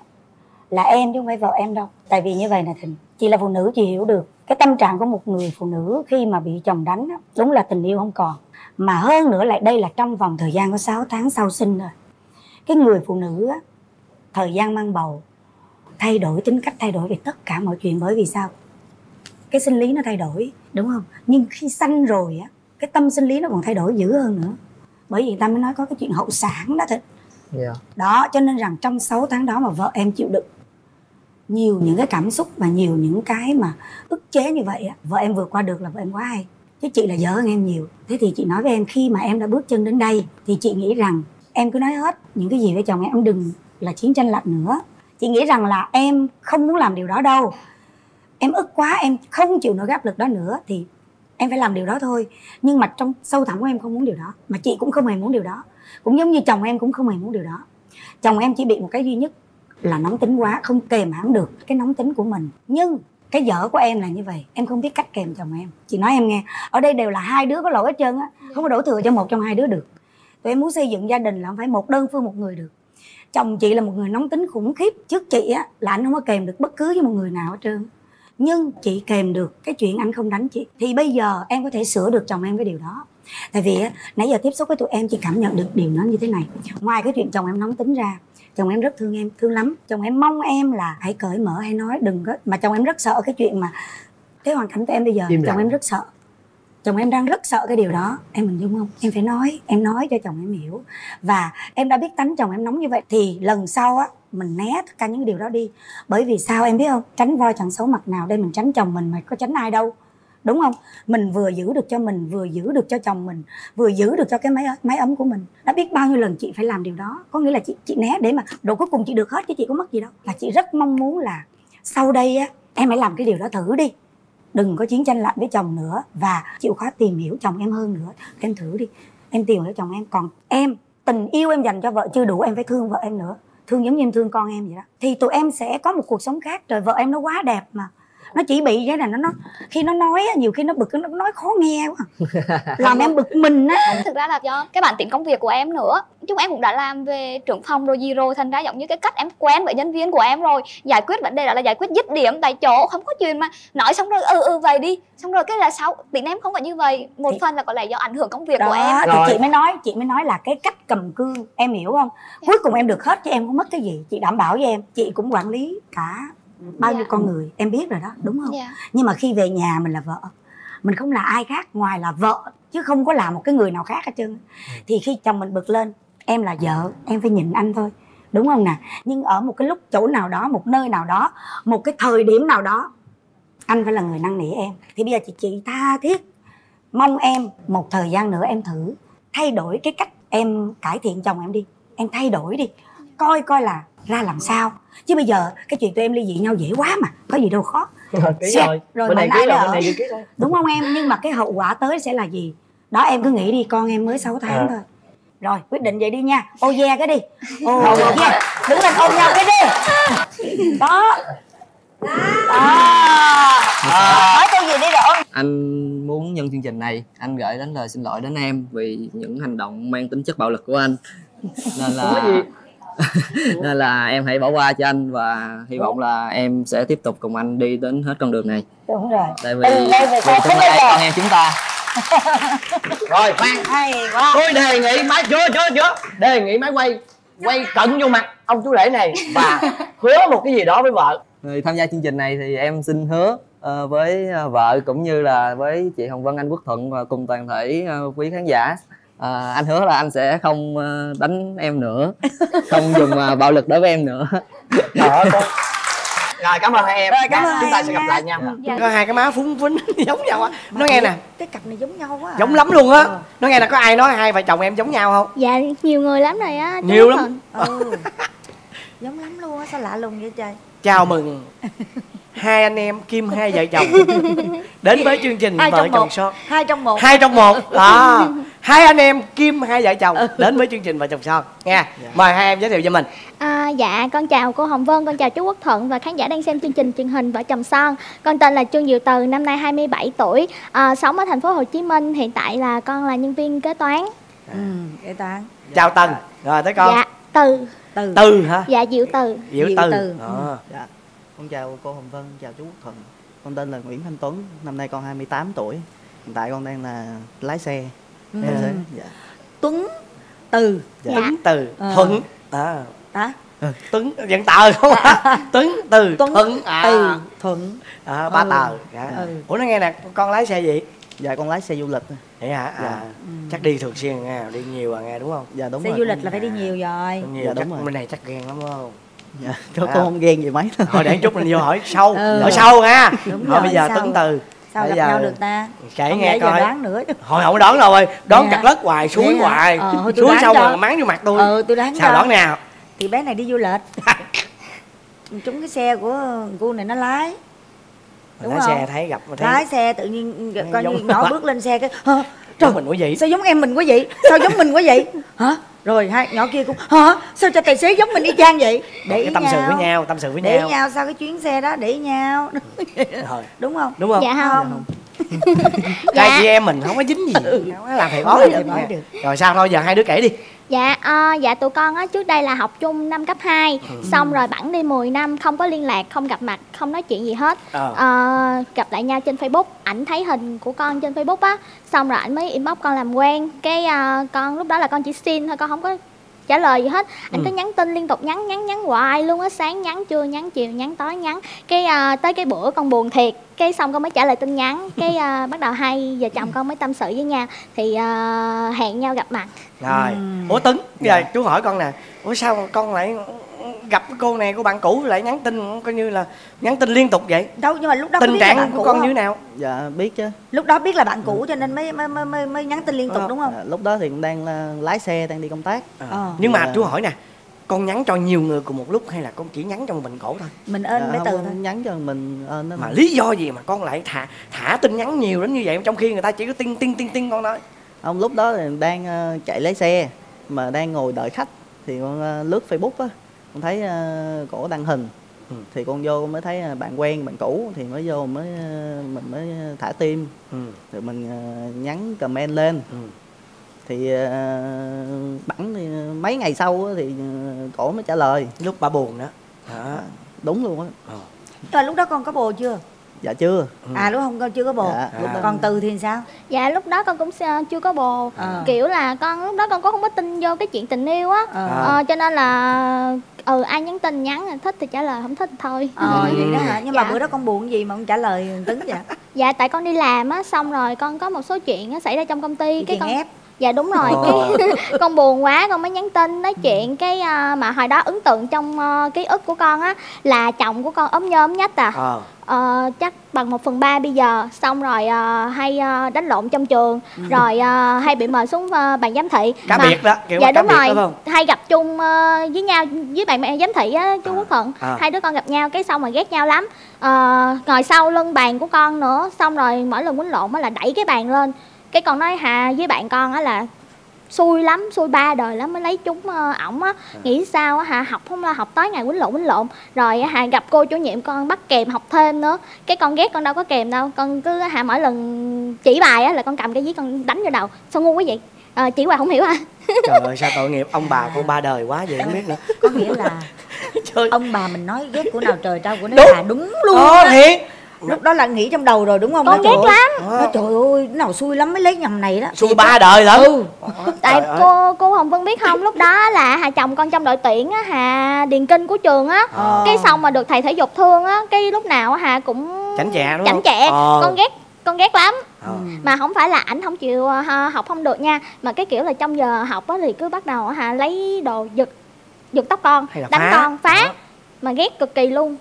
là em chứ không phải vợ em đâu. Tại vì như vậy nè thịnh chị là phụ nữ chị hiểu được. Cái tâm trạng của một người phụ nữ khi mà bị chồng đánh đó, đúng là tình yêu không còn. Mà hơn nữa lại đây là trong vòng thời gian có 6 tháng sau sinh rồi. Cái người phụ nữ á, thời gian mang bầu thay đổi tính cách thay đổi về tất cả mọi chuyện. Bởi vì sao? Cái sinh lý nó thay đổi đúng không? Nhưng khi sanh rồi á cái tâm sinh lý nó còn thay đổi dữ hơn nữa bởi vì người ta mới nói có cái chuyện hậu sản đó thịnh. Dạ. Đó cho nên rằng trong 6 tháng đó mà vợ em chịu đựng nhiều những cái cảm xúc và nhiều những cái mà ức chế như vậy vợ em vượt qua được là vợ em quá hay. Chứ chị là dở hơn em nhiều. Thế thì chị nói với em khi mà em đã bước chân đến đây thì chị nghĩ rằng em cứ nói hết những cái gì với chồng em em đừng là chiến tranh lạnh nữa. Chị nghĩ rằng là em không muốn làm điều đó đâu. Em ức quá em không chịu nổi áp lực đó nữa thì em phải làm điều đó thôi. Nhưng mà trong sâu thẳm của em không muốn điều đó. Mà chị cũng không hề muốn điều đó. Cũng giống như chồng em cũng không hề muốn điều đó. Chồng em chỉ bị một cái duy nhất là nóng tính quá không kềm hãm được cái nóng tính của mình. Nhưng cái dở của em là như vậy. Em không biết cách kèm chồng em. Chị nói em nghe ở đây đều là hai đứa có lỗi hết trơn á. Không có đổ thừa cho một trong hai đứa được. Tụi em muốn xây dựng gia đình là không phải một đơn phương một người được. Chồng chị là một người nóng tính khủng khiếp. Trước chị á là anh không có kèm được bất cứ với một người nào hết trơn nhưng chị kèm được cái chuyện anh không đánh chị. Thì bây giờ em có thể sửa được chồng em cái điều đó. Tại vì nãy giờ tiếp xúc với tụi em chị cảm nhận được điều nó như thế này. Ngoài cái chuyện chồng em nóng tính ra chồng em rất thương em thương lắm. Chồng em mong em là hãy cởi mở hay nói đừng có mà chồng em rất sợ cái chuyện mà cái hoàn cảnh của em bây giờ. Im chồng lặng. em rất sợ. Chồng em đang rất sợ cái điều đó. Em hình dung không? Em phải nói em nói cho chồng em hiểu. Và em đã biết tánh chồng em nóng như vậy thì lần sau á mình né tất cả những điều đó đi. Bởi vì sao em biết không? Tránh voi chẳng xấu mặt nào đây mình tránh chồng mình mà có tránh ai đâu. Đúng không? Mình vừa giữ được cho mình, vừa giữ được cho chồng mình, vừa giữ được cho cái máy máy ấm của mình. Đã biết bao nhiêu lần chị phải làm điều đó. Có nghĩa là chị chị né để mà đồ cuối cùng chị được hết chứ chị có mất gì đâu. Là chị rất mong muốn là sau đây á, em hãy làm cái điều đó thử đi. Đừng có chiến tranh lạnh với chồng nữa và chịu khó tìm hiểu chồng em hơn nữa. Em thử đi. Em tìm hiểu chồng em. Còn em, tình yêu em dành cho vợ chưa đủ, em phải thương vợ em nữa thương, giống như em thương con em vậy đó. Thì tụi em sẽ có một cuộc sống khác, trời, vợ em nó quá đẹp mà nó chỉ bị cái này nó nó khi nó nói nhiều khi nó bực nó nói khó nghe quá làm em bực mình á. Thực ra là do cái bản tính công việc của em nữa. Chúng em cũng đã làm về trưởng phòng rồi gì rồi thành ra giống như cái cách em quen với nhân viên của em rồi. Giải quyết vấn đề đó là giải quyết dứt điểm tại chỗ không có chuyện mà nói xong rồi ừ ừ vậy đi. Xong rồi cái là sau tính em không phải như vậy. Một Thì- phần là có lẽ do ảnh hưởng công việc đó của em. thì Rồi. chị mới nói chị mới nói là cái cách cầm cương em hiểu không? Cuối cùng em được hết chứ em không mất cái gì. Chị đảm bảo với em chị cũng quản lý cả bao nhiêu Dạ. con người em biết rồi đó đúng không? Dạ. nhưng mà khi về nhà mình là vợ. Mình không là ai khác ngoài là vợ chứ không có là một cái người nào khác hết trơn thì khi chồng mình bực lên em là vợ em phải nhịn anh thôi đúng không nè? Nhưng ở một cái lúc chỗ nào đó một nơi nào đó một cái thời điểm nào đó anh phải là người năn nỉ em. Thì bây giờ chị chị tha thiết mong em một thời gian nữa em thử thay đổi cái cách em cải thiện chồng em đi. Em thay đổi đi coi coi là ra làm sao? Chứ bây giờ cái chuyện tụi em ly dị nhau dễ quá mà có gì đâu khó. Ký Xét, rồi rồi bên này mạnh ký ai rồi đúng không em? Nhưng mà cái hậu quả tới sẽ là gì? Đó em cứ nghĩ đi con em mới 6 tháng À. thôi. Rồi quyết định vậy đi nha. Ô yeah cái đi. Ô yeah đứng lên ôm nhau cái đi. Đó. Đó. Nói câu gì đi rồi? Anh muốn nhân chương trình này anh gửi đến lời xin lỗi đến em vì những hành động mang tính chất bạo lực của anh. Nên là. nên là em hãy bỏ qua cho anh và hy vọng là em sẽ tiếp tục cùng anh đi đến hết con đường này. Đúng rồi. Tại vì đây về vì tương lai con em chúng ta. Rồi khoan hay quá. Tôi đề nghị máy chưa chưa chưa đề nghị máy quay quay cận vô mặt ông chú rể này và hứa một cái gì đó với vợ. Thì tham gia chương trình này thì em xin hứa ờ, với ờ, vợ cũng như là với chị Hồng Vân anh Quốc Thuận và cùng toàn thể ờ, quý khán giả Ờ, anh hứa là anh sẽ không ờ, đánh em nữa. Không dùng ờ, bạo lực đối với em nữa. Con rồi cảm ơn hai em. Rồi, cảm ơn chúng ta sẽ gặp lại nhau. Dạ. có hai cái má phúng phính giống nhau á. Nói nghe nè. cái cặp này giống nhau quá à. giống lắm luôn á. Nói nghe là có ai nói hai vợ chồng em giống nhau không? Dạ nhiều người lắm rồi á Nhiều lắm. Ừ. giống lắm luôn á sao lạ lùng vậy trời? Chào mừng hai anh em kim hai vợ chồng. Đến với chương trình hai vợ trong chồng son. Hai trong một. Hai trong một. Đó hai anh em kim hai vợ chồng. Đến với chương trình vợ chồng son. Nha mời hai em giới thiệu cho mình. À, dạ, con chào cô Hồng Vân, con chào chú Quốc Thuận và khán giả đang xem chương trình truyền hình Vợ chồng son. Con tên là Trương Diệu Từ, năm nay 27 tuổi, à, sống ở thành phố Hồ Chí Minh. Hiện tại là con là nhân viên kế toán. ừ kế toán. Chào tân rồi tới con. Dạ, Từ, từ. Từ hả? Dạ Diệu Từ. diệu Diệu từ. Từ. Ờ. Dạ. Con chào cô Hồng Vân, chào chú Quốc Thuận. Con tên là Nguyễn Thanh Tuấn, năm nay con 28 tuổi. Hiện tại con đang là lái xe. Ừ. Lái xe. Dạ. tuấn từ Dạ. tuấn từ Ờ. thuận à hả tuấn dẫn tờ không à tuấn từ Tuấn thuận à từ thuận à, ba Ừ. tờ dạ. Ừ. ủa nó nghe nè con lái xe gì Dạ con lái xe du lịch. vậy hả à, Dạ. chắc đi thường xuyên nghe đi nhiều à nghe đúng không Dạ đúng xe rồi. du con- lịch là phải đi nhiều rồi nhiều Dạ, chắc đúng rồi. bên này chắc ghen lắm đúng không Dạ. Con, À. con không ghen gì mấy. thôi để chút mình vô hỏi sâu Ừ. hỏi sâu nha Đúng rồi, bây giờ sao? tuấn từ sao Bây gặp giờ nhau được ta kể không nghe coi đoán nữa hồi không đoán rồi đoán Dạ. chặt đất hoài suối hả? hoài Ờ, suối xong cho. rồi mắng vô mặt tôi ừ tôi đoán sao cho. đoán nào thì bé này đi du lịch chúng cái xe của cô này nó lái đúng lái không xe thấy gặp thấy lái xe tự nhiên coi như nhỏ bước lên xe cái hả Trời mình quá vậy sao giống em mình quá vậy sao giống mình quá vậy hả rồi hai nhỏ kia cũng hả? Sao cho tài xế giống mình y chang vậy? Để ý cái tâm sự với nhau. tâm sự với để nhau. nhau sau cái chuyến xe đó để nhau. Rồi. Đúng không? Đúng không. Dạ không. hai Dạ. chị em mình không có dính gì không có làm thầy bói được nha. được. rồi sao thôi giờ hai đứa kể đi Dạ, à, dạ tụi con á, trước đây là học chung năm cấp 2 Xong rồi bẵng đi 10 năm, không có liên lạc, không gặp mặt, không nói chuyện gì hết Ờ. Ờ, Gặp lại nhau trên Facebook, ảnh thấy hình của con trên Facebook á Xong rồi ảnh mới inbox con làm quen Cái à, con lúc đó là con chỉ xin thôi, con không có trả lời gì hết. Ảnh cứ nhắn tin liên tục nhắn nhắn nhắn hoài luôn á. Sáng nhắn trưa nhắn chiều nhắn tối nhắn. Cái à, tới cái bữa con buồn thiệt cái xong con mới trả lời tin nhắn. Cái à, bắt đầu hai vợ chồng con mới tâm sự với nhau. Thì à, hẹn nhau gặp mặt. Rồi. Ủa tuấn giờ chú hỏi con nè. Ủa sao con lại gặp cái cô này cô bạn cũ lại nhắn tin coi như là nhắn tin liên tục vậy. Đâu nhưng mà lúc đó tình biết là trạng bạn của cũ con không? như thế nào? Dạ biết chứ. Lúc đó biết là bạn cũ cho nên mới mới mới mới, mới nhắn tin liên tục đúng không? Dạ, lúc đó thì cũng đang ờ, lái xe đang đi công tác. Ờ. nhưng mà Dạ. chú hỏi nè con nhắn cho nhiều người cùng một lúc hay là con chỉ nhắn cho một mình cổ thôi? Mình ơn Dạ, mấy từ thôi. nhắn cho mình ơn đó mà lý do gì mà con lại thả thả tin nhắn nhiều đến như vậy trong khi người ta chỉ có tin tin tin tin con nói ông lúc đó thì đang ờ, chạy lấy xe mà đang ngồi đợi khách thì con ờ, lướt facebook á con thấy ờ, cổ đăng hình Ừ. thì con vô mới thấy ờ, bạn quen bạn cũ thì mới vô mới ờ, mình mới thả tim ừ. rồi mình nhắn comment lên Ừ. thì uh, bẵng thì mấy ngày sau thì cổ mới trả lời lúc bà buồn đó Hả? đúng luôn á Ờ. nhưng mà lúc đó con có bồ chưa dạ chưa. Ừ. à lúc không con chưa có bồ. Dạ, lúc đó- còn từ thì sao? Dạ lúc đó con cũng s- chưa có bồ. Ờ. kiểu là con lúc đó con cũng không có tin vô cái chuyện tình yêu á. Ờ. Ờ, cho nên là ừ ai nhắn tin nhắn là thích thì trả lời không thích thì thôi. Ờ vậy đó hả? Nhưng mà Dạ. bữa đó con buồn gì mà con trả lời tứng vậy? Dạ tại con đi làm á xong rồi con có một số chuyện á xảy ra trong công ty. Bị cái con ép. Dạ đúng rồi. Ờ. cái con buồn quá con mới nhắn tin nói chuyện cái à, mà hồi đó ấn tượng trong ờ, ký ức của con á là chồng của con ốm nhơ ốm nhách à. Ờ Ờ, chắc bằng 1 phần ba bây giờ. Xong rồi ờ, hay ờ, đánh lộn trong trường. Rồi ờ, hay bị mời xuống ờ, bàn giám thị. Cá Mà- biệt đó kiểu dạ đúng biệt rồi. đó hay gặp chung ờ, với nhau với bạn mẹ giám thị á chú À, quốc thuận. à. hai đứa con gặp nhau cái xong rồi ghét nhau lắm. Ờ, ngồi sau lưng bàn của con nữa. Xong rồi mỗi lần quýnh lộn á là đẩy cái bàn lên. Cái con nói hà với bạn con á là xui lắm xui ba đời lắm mới lấy chúng ờ, ổng á. Nghĩ sao á hả? Học không là học tối ngày quýnh lộn quýnh lộn. Rồi hà gặp cô chủ nhiệm con bắt kèm học thêm nữa. Cái con ghét con đâu có kèm đâu. Con cứ hà mỗi lần chỉ bài á là con cầm cái giấy con đánh vào đầu. Sao ngu quá vậy? Ờ, chỉ hoài không hiểu à. Trời ơi sao tội nghiệp. Ông bà con ba đời quá vậy không biết nữa. Có nghĩa là Trời. ông bà mình nói ghét của nào trời trao của nó Đúng. là đúng luôn ờ thiệt lúc đó là nghĩ trong đầu rồi đúng không? Con ghét trời ơi, lắm. Nói, trời ơi nào xui lắm mới lấy nhầm này đó. Xui ba đời lắm. Ừ. Tại Trời ơi. cô cô hồng vân biết không lúc đó là hà chồng con trong đội tuyển á hà điền kinh của trường á. Ờ. cái xong mà được thầy thể dục thương á cái lúc nào á hà cũng chảnh chẹ đúng chảnh chẹ. Ờ. con ghét con ghét lắm. Ờ. mà không phải là ảnh không chịu ờ, học không được nha. Mà cái kiểu là trong giờ học á thì cứ bắt đầu á hà lấy đồ giật giật tóc con đánh phá. con phá. Đó. mà ghét cực kỳ luôn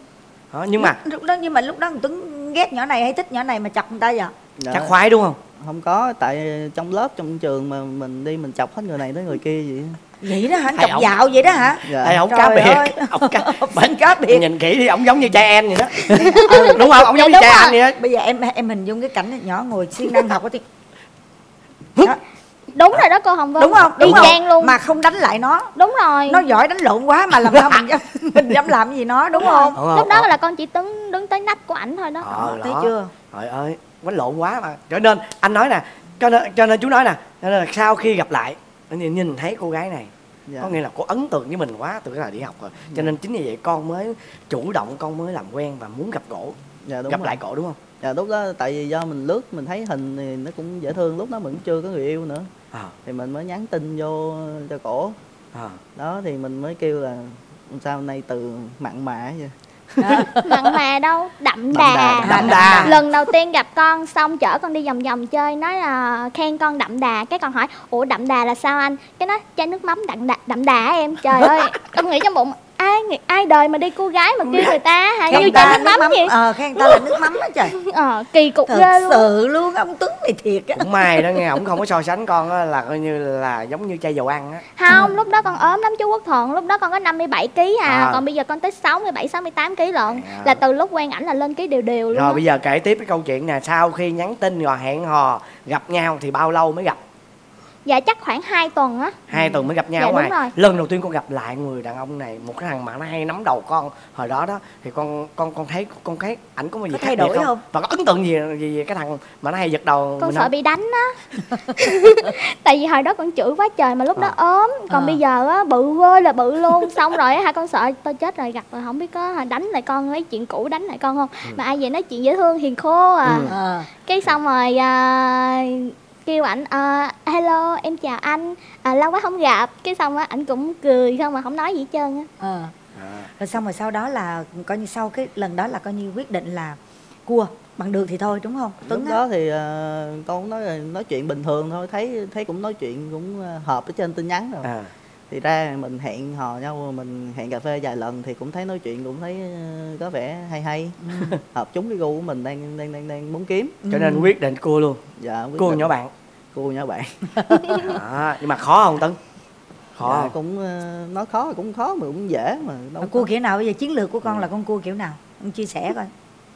Đó, nhưng mà lúc đó nhưng mà lúc đó tuấn ghét nhỏ này hay thích nhỏ này mà chọc người ta vậy? Dạ. chắc khoái đúng không? Không có tại trong lớp trong trường mà mình đi mình chọc hết người này tới người kia vậy. Vậy đó hả? Chọc ổng- dạo vậy đó hả? Dạ. Ê, ông cá biệt. ông cá Ông cá biệt. nhìn kỹ thì ông giống như cha em vậy đó. Đúng không? Ông giống như đúng cha anh vậy đó. Bây giờ em em hình dung cái cảnh nhỏ ngồi siêng năng học thì đúng rồi đó cô hồng vân. Đúng không? Y đúng không? chang luôn. Mà không đánh lại nó. Đúng rồi. Nó giỏi đánh lộn quá mà làm sao mình dám mình dám làm gì nó đúng không? Lúc đó là con chỉ đứng đứng tới nách của ảnh thôi đó. Ờ, thấy đó. chưa? Trời ơi quánh lộn quá mà. Cho nên anh nói nè cho nên cho nên chú nói nè cho nên là sau khi gặp lại nhìn, nhìn thấy cô gái này Dạ. có nghĩa là cô ấn tượng với mình quá từ cái thời đi học rồi. Cho nên chính vì vậy con mới chủ động con mới làm quen và muốn gặp cổ. Dạ, đúng gặp rồi. lại cổ đúng không? Dạ lúc đó tại vì do mình lướt mình thấy hình thì nó cũng dễ thương lúc đó mình cũng chưa có người yêu nữa thì mình mới nhắn tin vô cho cổ. À. đó thì mình mới kêu là sao hôm nay từ mặn mà vậy? Mặn mà đâu? Đậm Đậm đà. đà, đậm đà. lần đầu tiên gặp con xong chở con đi vòng vòng chơi nói là khen con đậm đà. Cái con hỏi ủa đậm đà là sao anh? Cái nói chai nước mắm đậm đà đậm đà em. Trời ơi con nghĩ trong bụng ai ai đời mà đi cô gái mà kêu người ta hả? Khen như người ta nước mắm vậy? Ờ khen người ta là nước mắm á trời. Ờ kỳ cục thật ghê luôn sự luôn ông tuấn này thiệt á. Cũng may đó nghe ổng không có so sánh con á, là coi như là giống như chai dầu ăn á. Không lúc đó con ốm lắm chú quốc thuận lúc đó con có 57 kg à, À. còn bây giờ con tới 67 68 kg lận. À. là từ lúc quen ảnh là lên ký đều đều luôn rồi bây giờ kể tiếp cái câu chuyện nè sau khi nhắn tin rồi hẹn hò gặp nhau thì bao lâu mới gặp dạ chắc khoảng 2 tuần á. Hai tuần mới gặp nhau Dạ, ngoài đúng rồi. lần đầu tiên con gặp lại người đàn ông này một cái thằng mà nó hay nắm đầu con. Hồi đó đó thì con con con thấy con thấy ảnh có một gì Có thay đổi không? và có ấn tượng gì gì về cái thằng mà nó hay giật đầu con mình sợ không? bị đánh á. Tại vì hồi đó con chửi quá trời mà lúc đó ốm. Còn À. bây giờ á bự ơi là bự luôn. Xong rồi á hả con sợ tôi chết rồi gặp rồi không biết có đánh lại con lấy chuyện cũ đánh lại con không? Mà ai về nói chuyện dễ thương hiền khô à. Ừ. ờ. Cái xong rồi à, kêu ảnh à, hello em chào anh. À, lâu quá không gặp. Cái xong á ảnh cũng cười không mà không nói gì hết trơn á. Ờ. À. rồi xong rồi sau đó là coi như sau cái lần đó là coi như quyết định là cua bằng được thì thôi đúng không tuấn lúc á? đó thì ờ, con cũng nói là nói chuyện bình thường thôi thấy thấy cũng nói chuyện cũng ờ, hợp ở trên tin nhắn rồi. À. thì ra mình hẹn hò nhau mình hẹn cà phê vài lần thì cũng thấy nói chuyện cũng thấy ờ, có vẻ hay hay. Hợp chúng cái gu của mình đang đang đang đang muốn kiếm. Cho nên quyết định cua luôn. Dạ quyết cua định. nhỏ bạn. Cua nhỏ bạn. À, nhưng mà khó không tấn? Khó dạ, không? cũng ờ, nói khó cũng khó mà cũng dễ mà đâu cua kiểu nào? Bây giờ chiến lược của con là con cua kiểu nào? Con chia sẻ coi.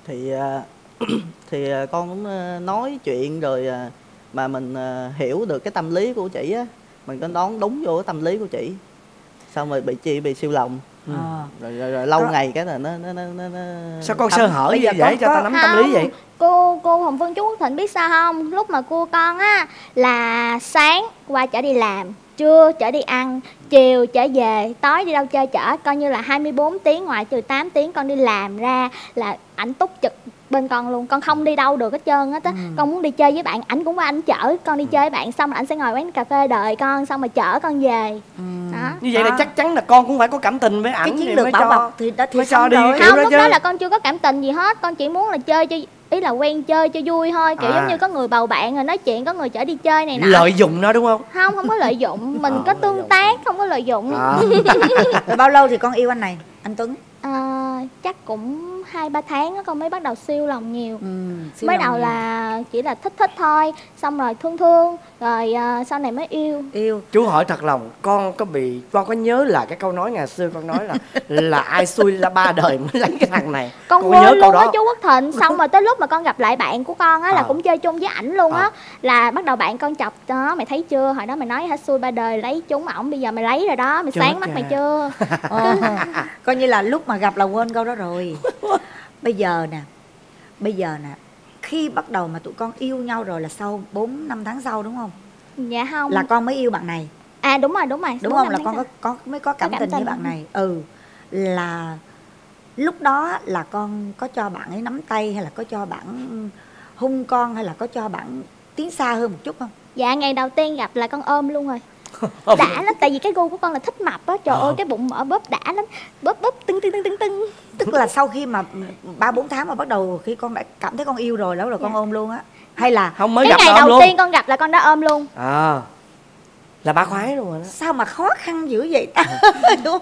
Thì ờ, thì con cũng nói chuyện rồi mà mình hiểu được cái tâm lý của chị á mình có đón đúng vô cái tâm lý của chị. Xong rồi bị chị bị siêu lòng. Ừ. Ờ. rồi, rồi, rồi lâu Có- ngày cái là nó nó nó nó, nó sao con sơ hở như vậy? con cho ta có- nắm tâm lý vậy. Cô cô hồng vân chú quốc thịnh biết sao không? Lúc mà cua con á là sáng qua chở đi làm trưa chở đi ăn chiều chở về tối đi đâu chơi chở coi như là 24 tiếng ngoại trừ 8 tiếng con đi làm ra là ảnh túc trực bên con luôn. Con không đi đâu được hết trơn hết á con muốn đi chơi với bạn ảnh cũng qua ảnh chở con đi chơi với bạn xong rồi ảnh sẽ ngồi quán cà phê đợi con xong rồi chở con về. Đó. Như vậy là Đó. chắc chắn là con cũng phải có cảm tình với ảnh cái chiến thì lược mới bảo bọc thì đã thì mới cho xong đi rồi không đó lúc chứ. đó là con chưa có cảm tình gì hết con chỉ muốn là chơi cho ý là quen chơi cho vui thôi kiểu À. giống như có người bầu bạn rồi nói chuyện có người chở đi chơi này nọ. Lợi dụng nó đúng không? Không không có lợi dụng. Mình Ờ, có tương tác không có lợi dụng. À. rồi bao lâu thì con yêu anh này anh Tuấn? À, chắc cũng hai ba tháng á con mới bắt đầu siêu lòng nhiều. Ừ, siêu mới lòng đầu nhiều. là chỉ là thích thích thôi xong rồi thương thương rồi à, sau này mới yêu. Yêu. Chú hỏi thật lòng con có bị con có nhớ là cái câu nói ngày xưa con nói là là ai xui là ba đời mới lấy cái thằng này? Con có nhớ luôn đó. chú Quốc Thịnh. Xong rồi tới lúc mà con gặp lại bạn của con á là Ờ. cũng chơi chung với ảnh luôn á. Ờ. là bắt đầu bạn con chọc đó mày thấy chưa? Hồi đó mày nói hả xui ba đời lấy chúng ổng bây giờ mày lấy rồi đó mày Chết sáng mắt mày chưa? Ờ, coi như là lúc mà gặp là quên câu đó rồi bây giờ nè bây giờ nè khi bắt đầu mà tụi con yêu nhau rồi là sau 4 năm tháng sau đúng không? Dạ không. Là con mới yêu bạn này. À đúng rồi đúng rồi. Đúng không? là con có con mới có cảm cảm tình với bạn này. Ừ. Là lúc đó là con có cho bạn ấy nắm tay hay là có cho bạn hung con hay là có cho bạn tiến xa hơn một chút không? Dạ ngày đầu tiên gặp là con ôm luôn rồi đã lắm tại vì cái gu của con là thích mập á. Trời Ờ. ơi cái bụng mỡ bóp đã lắm. Bóp bóp tưng tưng tưng tưng tưng. Tức là sau khi mà ba bốn tháng mà bắt đầu khi con đã cảm thấy con yêu rồi đó rồi con Dạ. ôm luôn á. Hay là không mới cái gặp ngày là ôm đầu luôn. tiên con gặp là con đã ôm luôn. À là ba khoái luôn rồi đó. Sao mà khó khăn dữ vậy ta? Đúng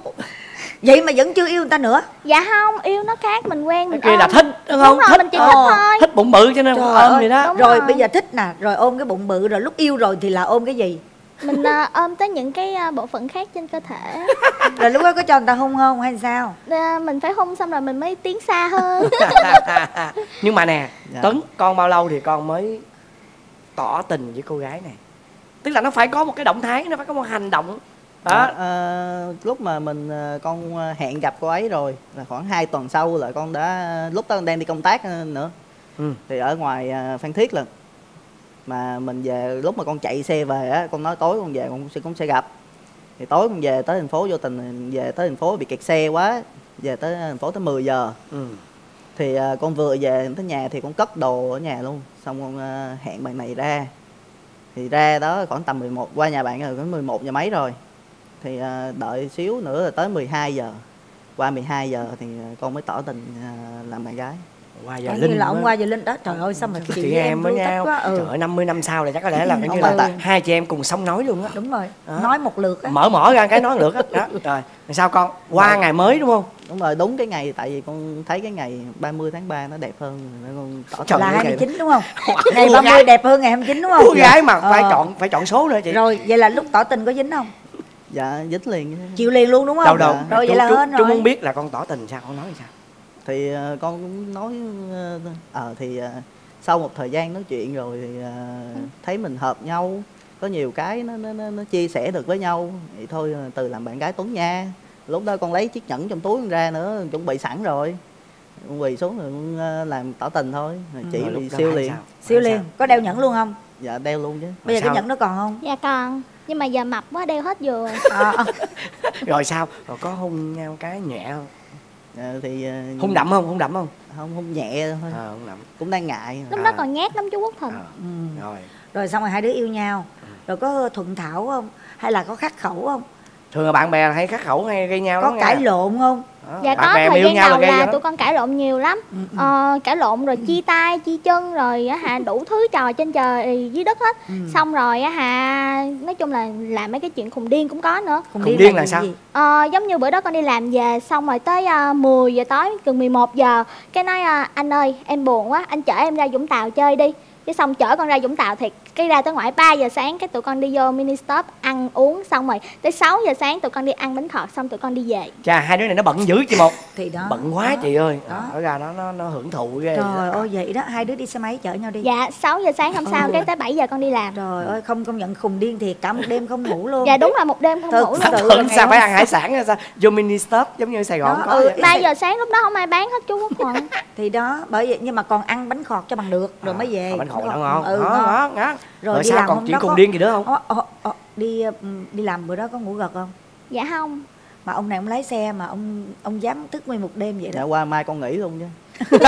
vậy mà vẫn chưa yêu người ta nữa. Dạ không yêu nó khác mình quen cái mình kia là thích đúng đúng không rồi thích mình chỉ Ờ. thích thôi. thích bụng bự cho nên Trời ôm vậy đó. Đúng rồi, rồi. bây giờ thích nè. Rồi ôm cái bụng bự rồi lúc yêu rồi thì là ôm cái gì mình à, ôm tới những cái à, bộ phận khác trên cơ thể. Rồi lúc đó có cho người ta hung không hay sao? À, mình phải hung xong rồi mình mới tiến xa hơn. Nhưng mà nè Dạ. tấn con bao lâu thì con mới tỏ tình với cô gái này? Tức là nó phải có một cái động thái nó phải có một hành động. Đó. Đó, ờ, lúc mà mình ờ, con hẹn gặp cô ấy rồi là khoảng 2 tuần sau là con đã lúc đó con đang đi công tác nữa. Ừ. thì ở ngoài Phan Thiết lần mà mình về lúc mà con chạy xe về á con nói tối con về con sẽ con sẽ gặp. Thì tối con về tới thành phố vô tình về tới thành phố bị kẹt xe quá về tới thành phố tới 10 giờ. Ừ. thì ờ, con vừa về tới nhà thì con cất đồ ở nhà luôn xong con ờ, hẹn bạn này ra. Thì ra đó khoảng tầm 11 qua nhà bạn rồi khoảng 11 giờ mấy rồi. Thì ờ, đợi xíu nữa là tới 12 giờ. Qua 12 giờ thì con mới tỏ tình ờ, làm bạn gái qua giờ linh như là ông qua giờ linh đó. Trời ơi sao mà chị, chị em với nhau. quá ừ. trời ơi 50 năm sau là chắc có lẽ là coi như ông là bà. hai chị em cùng sông nói luôn á. Đúng rồi. Đó. nói một lượt á. Mở mở ra cái nói được á. Đó rồi. Sao con? Qua ngày mới đúng không? Đúng rồi đúng cái ngày tại vì con thấy cái ngày 30 tháng 3 nó đẹp hơn. Nên con tỏ Trời tình là ơi, với ngày 29 đúng không ngày Cô 30 gái- đẹp hơn ngày 29 đúng không? cô gái mà phải Ờ. chọn phải chọn số nữa chị. Rồi vậy là lúc tỏ tình có dính không? Dạ dính liền. Chịu liền luôn đúng không? Đâu đâu. Rồi chú, vậy là chú, hên chú rồi. muốn biết là con tỏ tình sao? Con nói sao thì ờ, con cũng nói ờ ờ, thì ờ, sau một thời gian nói chuyện rồi thì ờ, thấy mình hợp nhau có nhiều cái nó nó, nó, nó chia sẻ được với nhau. Thì thôi từ làm bạn gái Tuấn nha lúc đó con lấy chiếc nhẫn trong túi con ra nữa chuẩn bị sẵn rồi. Con quỳ xuống rồi con làm tỏ tình thôi. Rồi chị Rồi lúc bị siêu liền. sao? siêu liền. có đeo nhẫn luôn không? Dạ đeo luôn chứ. Bây giờ Sao? cái nhẫn nó còn không? Dạ còn nhưng mà giờ mập quá đeo hết vừa. Rồi. à, à. sao? rồi sao? Rồi có hôn nhau cái nhẹ không Ờ, thì ờ, hôn đậm không? Hôn đậm không? Không không nhẹ thôi. Ờ hôn đậm. Cũng đang ngại. Lúc À. đó còn nhát lắm chú Quốc Thịnh Ờ, ừ. rồi. Rồi xong rồi hai đứa yêu nhau. Rồi có thuận thảo không? Hay là có khắc khẩu không? Thường là bạn bè hay khắc khẩu hay gây nhau có lắm cãi nha. lộn không dạ bạn có thời gian là đầu là tụi con cãi lộn nhiều lắm. Ờ, cãi lộn rồi chia tay chia chân rồi á hả đủ thứ trò trên trời dưới đất hết. Xong rồi á hả nói chung là làm mấy cái chuyện khùng điên cũng có nữa. Khùng điên là sao? Ờ, giống như bữa đó con đi làm về xong rồi tới uh, 10 giờ tối gần 11 giờ cái nói à, anh ơi em buồn quá anh chở em ra Vũng Tàu chơi đi cái xong chở con ra Vũng Tàu thì cái ra tới ngoại 3 giờ sáng cái tụi con đi vô mini stop ăn uống xong rồi tới 6 giờ sáng tụi con đi ăn bánh khọt xong tụi con đi về. Chà hai đứa này nó bận dữ chị một. Thì đó Bận quá đó. chị ơi. Đó. Ở ra nó nó nó hưởng thụ ghê trời ơi vậy đó hai đứa đi xe máy chở nhau đi. Dạ 6 giờ sáng hôm sau Ừ. cái tới 7 giờ con đi làm. Trời ơi không công nhận khùng điên thiệt cả một đêm không ngủ luôn. Dạ đúng là một đêm không Thật ngủ luôn. sao phải ăn hải sản hay sao? Vô mini stop giống như Sài Gòn Đó, có ừ, vậy. 3 giờ sáng lúc đó không ai bán hết chú Quốc Thuận thì đó bởi vậy nhưng mà còn ăn bánh khọt cho bằng được rồi mới về. Bánh khọt nó ngon ừ, ngon ngon. ngon ngon. Rồi, Rồi đi sao làm còn chuyện đó có- điên gì nữa không? Ờ, ờ, ờ, đi ừ, đi làm bữa đó có ngủ gật không? Dạ không. Mà ông này ông lái xe mà ông ông dám thức nguyên một đêm vậy dạ đó qua mai con nghỉ luôn chứ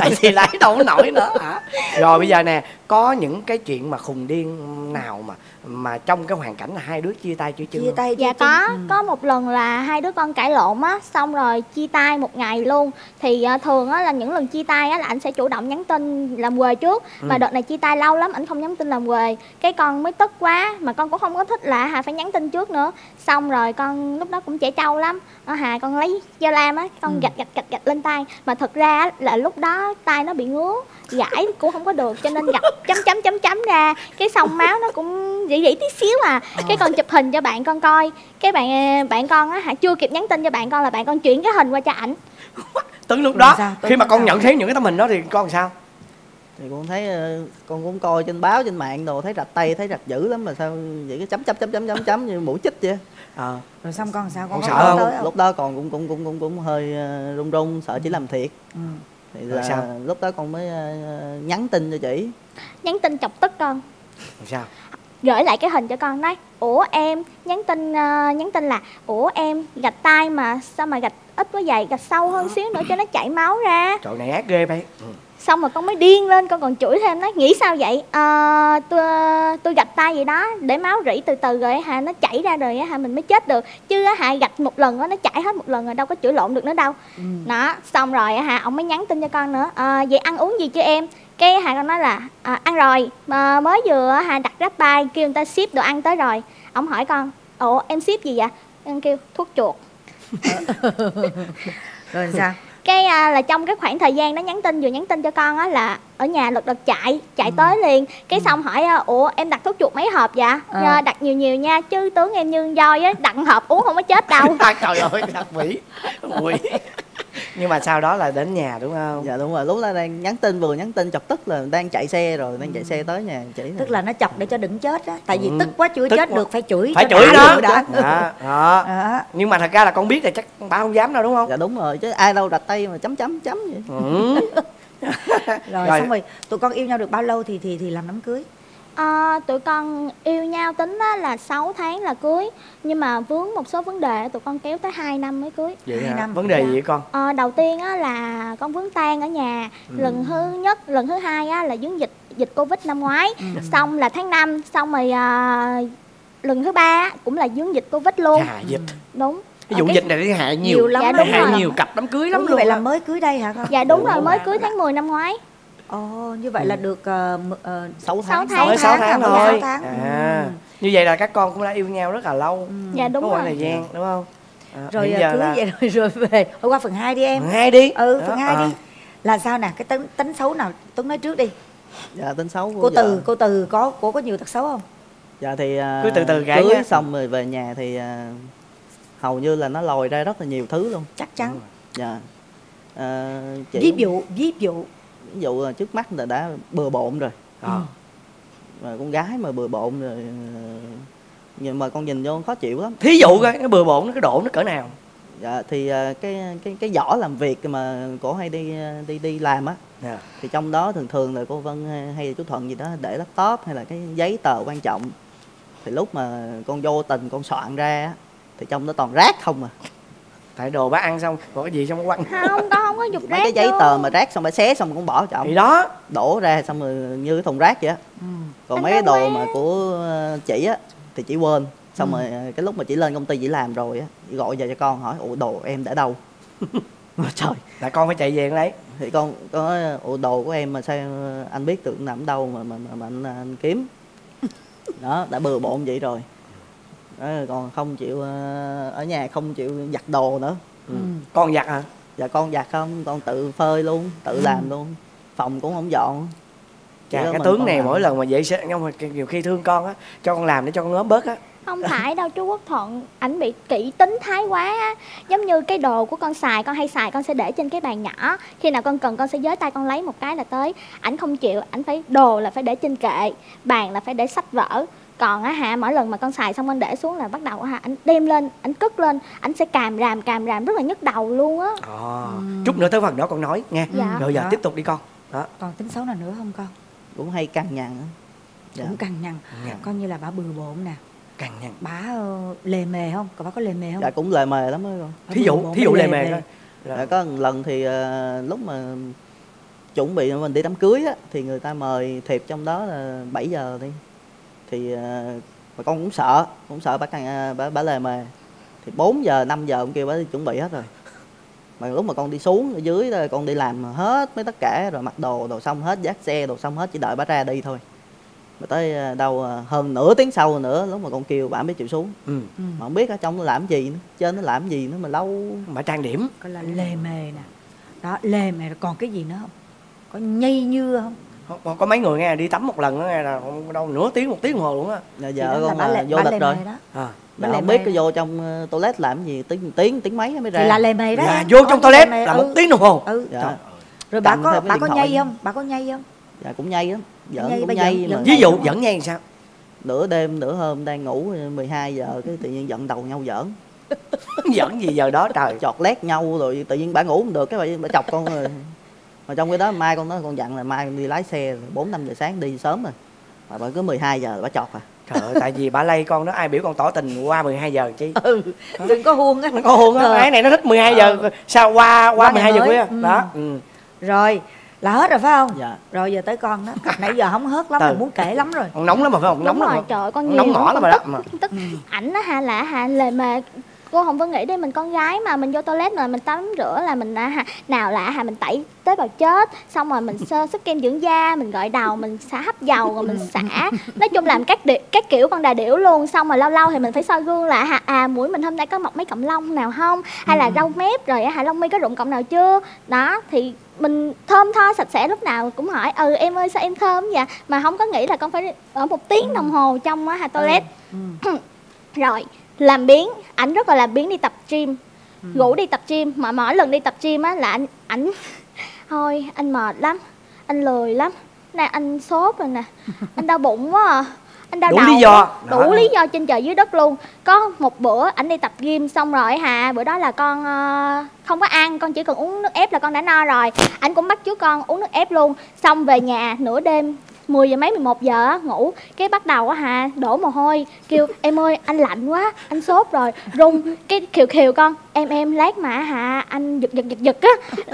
tại vì lái đâu có nổi nữa hả rồi bây giờ nè có những cái chuyện mà khùng điên nào mà mà trong cái hoàn cảnh là hai đứa chia tay chưa chưa chia tay Dạ có, Ừ. có một lần là hai đứa con cãi lộn á, xong rồi chia tay một ngày luôn. Thì à, thường á là những lần chia tay á là anh sẽ chủ động nhắn tin làm quề trước. Mà đợt này chia tay lâu lắm anh không nhắn tin làm quề. Cái con mới tức quá mà con cũng không có thích là Hà phải nhắn tin trước nữa. Xong rồi con lúc đó cũng trẻ trâu lắm. Ờ, Hà con lấy dao lam á, con gạch gạch gạch gạch lên tay. Mà thật ra á, là lúc đó tay nó bị ngứa, gãi cũng không có được cho nên gạch chấm chấm chấm chấm ra. Cái xong máu nó cũng rỉ rỉ tí xíu à. Cái con chụp hình cho bạn con coi cái bạn bạn con á hả chưa kịp nhắn tin cho bạn con là bạn con chuyển cái hình qua cho ảnh Tuấn lúc đó sao? Khi mà con nhận thấy những cái tấm hình đó thì con sao thì con thấy ờ, con cũng coi trên báo trên mạng đồ thấy rạch tay thấy rạch dữ lắm mà sao vậy cái chấm chấm chấm chấm chấm chấm như mũi chích vậy ờ. Rồi xong con sao? Con Con sợ không? tới không? Lúc đó còn cũng cũng cũng cũng cũng hơi ờ, run run sợ chỉ làm thiệt. Ừ. thì Rồi là sao? lúc đó con mới ờ, nhắn tin cho chị. Nhắn tin chọc tức con. Làm sao? Gửi lại cái hình cho con nói ủa em nhắn tin ờ, nhắn tin là ủa em gạch tay mà sao mà gạch ít quá vậy? Gạch sâu hơn xíu nữa cho nó chảy máu ra. Trời này ác ghê bay ừ. Xong rồi con mới điên lên con còn chửi thêm nói nghĩ sao vậy? Ờ, tôi tôi gạch tay vậy đó để máu rỉ từ từ rồi hả? Nó chảy ra rồi hả? Mình mới chết được. Chứ hả gạch một lần đó, nó chảy hết một lần rồi đâu có chửi lộn được nữa đâu. Đó xong rồi hả ông mới nhắn tin cho con nữa. "Ờ, vậy ăn uống gì chưa em? Cái hà con nói là "À, ăn rồi. Mà mới vừa hả đặt grab bay kêu người ta ship đồ ăn tới rồi. Ông hỏi con ủa em ship gì vậy? Con kêu thuốc chuột. Rồi sao cái à, là trong cái khoảng thời gian đó nhắn tin vừa nhắn tin cho con á là ở nhà lật đật chạy chạy tới liền. Cái xong hỏi ủa em đặt thuốc chuột mấy hộp vậy? À. đặt nhiều nhiều nha chứ tướng em như voi á đặt hộp uống không có chết đâu. Trời ơi thật quỷ quỷ nhưng mà sau đó là đến nhà đúng không dạ đúng rồi lúc đó đang nhắn tin vừa nhắn tin chọc tức là đang chạy xe rồi đang chạy xe tới nhà chị tức là nó chọc để cho đừng chết á tại vì Ừ. tức quá chưa Tức chết quá. được phải chửi phải chửi đã nó đã đó, đó. Đó. nhưng mà thật ra là con biết là chắc ba không dám đâu đúng không dạ đúng rồi chứ ai đâu đặt tay mà chấm chấm chấm vậy ừ. rồi, Rồi. xong rồi tụi con yêu nhau được bao lâu thì thì thì làm đám cưới à, tụi con yêu nhau tính á là 6 tháng là cưới. Nhưng mà vướng một số vấn đề tụi con kéo tới 2 năm mới cưới. Vậy Hai hả? năm. vấn đề Dạ. gì vậy con? Ờ, đầu tiên á là con vướng tan ở nhà. Lần thứ nhất lần thứ hai á là vướng dịch dịch covid năm ngoái. Xong là tháng 5 xong rồi à, lần thứ ba á, cũng là vướng dịch covid luôn. Hà dịch. Đúng. Cái vụ Ờ, cái- dịch này nó hại nhiều, Nhiều lắm Dạ, đúng hại rồi. nhiều cặp đám cưới lắm như luôn vậy là mới cưới đây hả con? Dạ đúng Ủa, rồi mới cưới tháng 10 năm ngoái ồ như vậy là được uh, sáu Sáu tháng. tháng. mới 6 tháng à, mới thôi sáu tháng. à. Như vậy là các con cũng đã yêu nhau rất là lâu. Dạ đúng có rồi. thời gian đúng không? À, rồi à, giờ cưới là vậy rồi rồi về. Thôi qua phần 2 đi em. Hai đi. Ừ Đó, phần 2 à. đi. Là sao nè? Cái tính, tính xấu nào? Tuấn nói trước đi. Dạ tính xấu của cô từ cô từ có cô có nhiều tật xấu không? Dạ thì à, Cứ từ từ kể cưới xong rồi về nhà thì à, hầu như là nó lòi ra rất là nhiều thứ luôn. Chắc chắn. Dạ. À, chị ví dụ ví dụ ví dụ là trước mắt là đã bừa bộn rồi. Ờ. mà con gái mà bừa bộn rồi ờ, nhưng mà con nhìn vô khó chịu lắm. Thí dụ coi cái bừa bộn nó cái độ nó cỡ nào? Dạ thì ờ, cái cái cái giỏ làm việc mà cổ hay đi ờ, đi đi làm á Dạ. thì trong đó thường thường là cô Vân hay- là chú Thuận gì đó để laptop hay là cái giấy tờ quan trọng. Thì lúc mà con vô tình con soạn ra á, thì trong đó toàn rác không à tại đồ bác ăn xong còn cái gì xong quăng. Không con không có dục mấy rác cái giấy vô. tờ mà rác xong phải xé xong cũng bỏ thì trọng đó. Đổ ra xong rồi như cái thùng rác vậy á. Còn Anh mấy cái đồ quá. mà của ờ, chị á thì chị quên. Xong Ừ. rồi ờ, cái lúc mà chị lên công ty chị làm rồi á chị gọi về cho con hỏi ủa đồ em để đâu? Trời. Là con phải chạy về lấy. Thì con con nói ủa đồ của em mà sao anh biết được nằm đâu mà mà, mà, mà anh, anh kiếm? Đó đã bừa bộn vậy rồi đó, còn không chịu ờ, ở nhà không chịu giặt đồ nữa. Ừ. con giặt hả? Dạ con giặt không con tự phơi luôn tự làm luôn. Phòng cũng không dọn. Chà, cái tướng này làm. mỗi lần mà vệ sinh nhưng mà nhiều khi thương con á cho con làm để cho con ốm bớt á. Không phải đâu chú quốc thuận ảnh bị kỹ tính thái quá á. giống như cái đồ của con xài con hay xài con sẽ để trên cái bàn nhỏ. Khi nào con cần con sẽ giới tay con lấy một cái là tới. Ảnh không chịu ảnh phải đồ là phải để trên kệ bàn là phải để sách vở còn á hả mỗi lần mà con xài xong con để xuống là bắt đầu á hả ảnh đem lên ảnh cất lên ảnh sẽ càm ràm càm ràm rất là nhức đầu luôn á. Ờ, chút nữa tới phần đó con nói nghe. Dạ. rồi giờ Đó. tiếp tục đi con. Đó. Còn tính xấu nào nữa không con? Cũng hay cằn nhằn dạ. cũng cằn nhằn. Nhằn. coi như là bà bừa bộn nè. Càng nhằn. Bà ờ, lề mề không? Còn bà có lề mề không? Dạ cũng lề mề lắm á con. Thí dụ thí dụ bà lề mề coi Dạ, có một lần thì ờ, lúc mà chuẩn bị mình đi đám cưới á thì người ta mời thiệp trong đó là 7 giờ đi thì ờ, mà con cũng sợ cũng sợ bà càng ờ, bà, bà lề mề. Thì 4 giờ 5 giờ ông kêu bà đi chuẩn bị hết rồi. Mà lúc mà con đi xuống ở dưới đó, con đi làm hết mấy tất cả rồi mặc đồ đồ xong hết dắt xe đồ xong hết chỉ đợi bà ra đi thôi. Mà tới ờ, đâu hơn nửa tiếng sau nữa lúc mà con kêu bà mới chịu xuống. Ừ. Ừ. mà không biết ở trong nó làm gì nữa trên nó làm gì nữa mà lâu. Mà trang điểm. Coi là lề mề nè. Đó lề mề rồi còn cái gì nữa không? Có nhây nhưa không có, có, mấy người nghe đi tắm một lần đó nghe là không đâu nửa tiếng một tiếng đồng hồ luôn á. Là Thì vợ là con là lề- vô lịch rồi. à. bà Dạ, không biết cái vô trong ờ, toilet làm gì tiếng tiếng tiếng mấy mới ra. Thì là lề mề đó. Là em. vô Có trong toilet mề, là ừ. một tiếng đồng hồ. Ừ. Dạ, Trời. rồi bà Cầm có bà có nhây không? Bà có nhây không? Dạ cũng nhây lắm. Vợ Nhây cũng nhây mà. ví dụ dẫn nghe sao? Nửa đêm nửa hôm đang ngủ 12 giờ cái tự nhiên giận đầu nhau giỡn. Dẫn gì giờ đó trời. Chọt lét nhau rồi tự nhiên bà ngủ không được cái bà, bà chọc con rồi mà trong cái đó mai con nói con dặn là mai con đi lái xe bốn năm giờ sáng đi sớm rồi mà bà cứ 12 giờ là bà chọc à trời ơi tại vì bà lây con đó ai biểu con tỏ tình qua 12 giờ chi ừ đừng có huông á nó có hôn á Ờ. cái này nó thích 12 giờ sao qua qua Qua 12 ngày giờ mới. khuya Ừ. đó ừ. rồi là hết rồi phải không dạ rồi giờ tới con đó nãy giờ hóng hớt lắm Từ. mà muốn kể lắm rồi Ông nóng lắm mà phải không nóng đúng lắm rồi mà. trời con nhiều nóng mỏ lắm rồi con đó mà. tức tức ảnh á ha là hà lề mề cô không có nghĩ đi mình con gái mà mình vô toilet rồi mình tắm rửa là mình à, nào là hà mình tẩy tế bào chết xong rồi mình sơ sức kem dưỡng da mình gội đầu mình xả hấp dầu rồi mình xả. Nói chung làm các điệu, các kiểu con đà điểu luôn xong rồi lâu lâu thì mình phải soi gương là hà, à mũi mình hôm nay có mọc mấy cọng lông nào không? Hay là râu mép rồi hà lông mi có rụng cọng nào chưa? Đó thì mình thơm tho sạch sẽ lúc nào cũng hỏi ừ em ơi sao em thơm vậy? Mà không có nghĩ là con phải ở một tiếng đồng hồ trong á hà toilet. Rồi làm biến ảnh rất là làm biến đi tập gym. Ngủ đi tập gym mà mỗi lần đi tập gym á là anh ảnh thôi anh mệt lắm anh lười lắm. Nè anh sốt rồi nè anh đau bụng quá à anh đau Đủ đầu lý do. đủ Đó. lý do trên trời dưới đất luôn. Có một bữa ảnh đi tập gym xong rồi hà bữa đó là con ờ, không có ăn con chỉ cần uống nước ép là con đã no rồi. Anh cũng bắt chước con uống nước ép luôn. Xong về nhà nửa đêm 10 giờ mấy 11 giờ á, ngủ. Cái bắt đầu á hà đổ mồ hôi kêu em ơi anh lạnh quá anh sốt rồi. Run cái khiều khiều con em em lát mà hà anh giật giật giật giật á.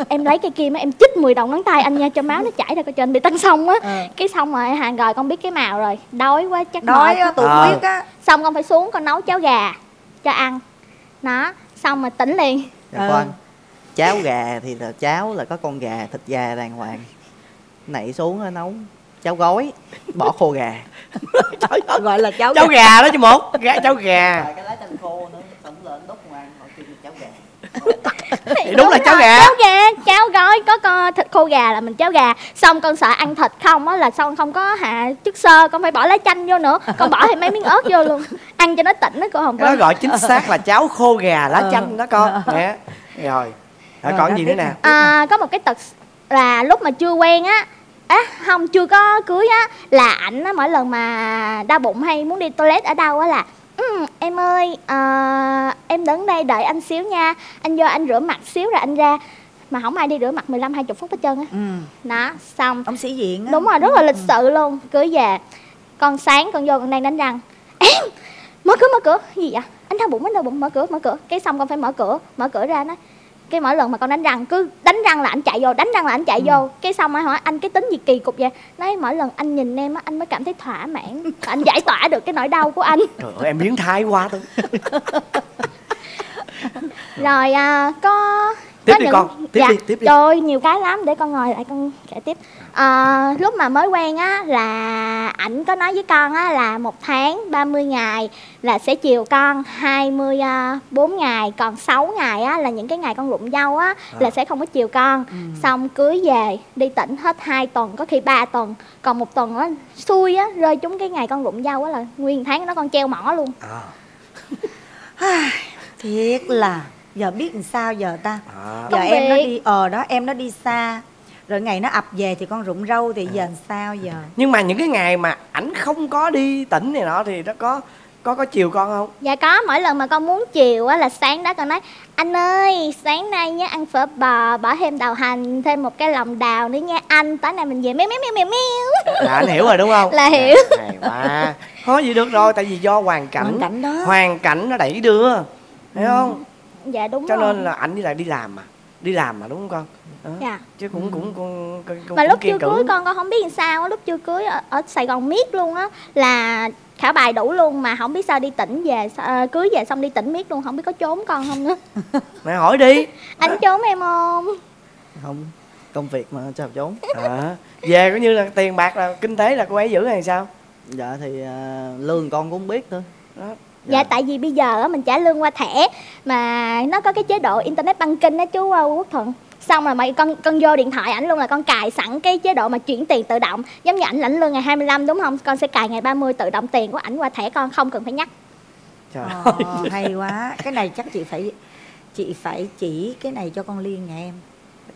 Em lấy cây kim á em chích 10 đầu ngón tay anh nha cho máu nó chảy ra coi trên bị tăng sông á. Cái xong rồi hà rồi con biết cái màu rồi. Đói quá chắc đói mệt. á, Ờ. huyết á. Xong con phải xuống con nấu cháo gà cho ăn. Nó xong rồi tỉnh liền. Dạ Ờ. khoan cháo gà thì là cháo là có con gà thịt gà đàng hoàng. Nảy xuống nấu cháo gói bỏ khô gà. Gọi là cháu cháu gà. đó chứ một gà cháu gà. Cái lá chanh khô nữa xong lên đốt ngoài họ kêu cháo gà. Thì đúng là cháu rồi, gà. Cháo gà cháo gói có con thịt khô gà là mình cháo gà. Xong con sợ ăn thịt không á là xong không có hạ chất xơ con phải bỏ lá chanh vô nữa. Con bỏ thêm mấy miếng ớt vô luôn. Ăn cho nó tỉnh đó cô hồng vân gọi chính xác là cháo khô gà lá Ờ. chanh đó con. Nè. rồi rồi. Rồi, còn đó, gì nữa nè? à, có một cái tật là lúc mà chưa quen á á không chưa có cưới á. Là ảnh á mỗi lần mà đau bụng hay muốn đi toilet ở đâu á là "Ừ, em ơi à, em đứng đây đợi anh xíu nha. Anh vô anh rửa mặt xíu rồi anh ra. Mà không ai đi rửa mặt 15 20 phút hết trơn á. Ừ. đó xong. Ông sĩ diện á. Đúng rồi rất là lịch sự luôn cưới về. Con sáng con vô con đang đánh răng. Em mở cửa mở cửa. Gì vậy? Anh đau bụng anh đau bụng mở cửa mở cửa. Cái xong con phải mở cửa mở cửa ra nói cái mỗi lần mà con đánh răng cứ đánh răng là anh chạy vô đánh răng là anh chạy vô. Cái xong rồi hỏi anh cái tính gì kỳ cục vậy? Nói mỗi lần anh nhìn em á anh mới cảm thấy thỏa mãn. Anh giải tỏa được cái nỗi đau của anh. Trời ơi em biến thái quá tôi rồi à, có Tiếp có đi con, tiếp dạ, đi, tiếp đi. trời nhiều cái lắm để con ngồi lại con kể tiếp à, lúc mà mới quen á là ảnh có nói với con á là một tháng 30 ngày là sẽ chiều con 24 ngày còn 6 ngày á là những cái ngày con rụng dâu á là sẽ không có chiều con. Xong cưới về đi tỉnh hết 2 tuần có khi 3 tuần còn một tuần á xui á rơi trúng cái ngày con rụng dâu á là nguyên tháng đó con treo mỏ luôn. À, thiệt là giờ biết làm sao giờ ta? À. giờ Công em nó đi ờ đó em nó đi xa rồi ngày nó ập về thì con rụng râu thì giờ làm sao giờ? Nhưng mà những cái ngày mà ảnh không có đi tỉnh này nọ thì nó có có có chiều con không? Dạ có, mỗi lần mà con muốn chiều á là sáng đó con nói Anh ơi, sáng nay nhé ăn phở bò, bỏ thêm đào hành, thêm một cái lòng đào nữa nha anh Tối nay mình về. Meo meo meo meo meo là anh hiểu rồi đúng không? Là hiểu. hay quá. Có gì được rồi tại vì do hoàn cảnh. Hoàn cảnh đó. Hoàn cảnh nó đẩy đưa thấy không? Dạ đúng cho rồi. nên là anh đi lại đi làm mà. Đi làm mà đúng không con Đó. Dạ. chứ cũng cũng cũng, cũng, cũng Mà lúc chưa cưới con con không biết làm sao á, lúc chưa cưới ở, ở Sài Gòn miết luôn á Là khảo bài đủ luôn mà không biết sao đi tỉnh về ờ, cưới về xong đi tỉnh miết luôn không biết có trốn con không nữa. Mẹ hỏi đi. Anh trốn em không? Không công việc mà sao trốn? À, về cũng như là tiền bạc là kinh tế là cô ấy giữ hay sao? Dạ thì à, lương con cũng biết thôi. Đó. Dạ tại vì bây giờ á mình trả lương qua thẻ mà nó có cái chế độ internet banking đó chú ờ, Quốc Thuận. Xong rồi mày con con vô điện thoại ảnh luôn là con cài sẵn cái chế độ mà chuyển tiền tự động. Giống như ảnh lãnh lương ngày 25 đúng không? Con sẽ cài ngày 30 tự động tiền của ảnh qua thẻ con không cần phải nhắc. trời Ờ, hay quá cái này chắc chị phải chị phải chỉ cái này cho con liên nhà em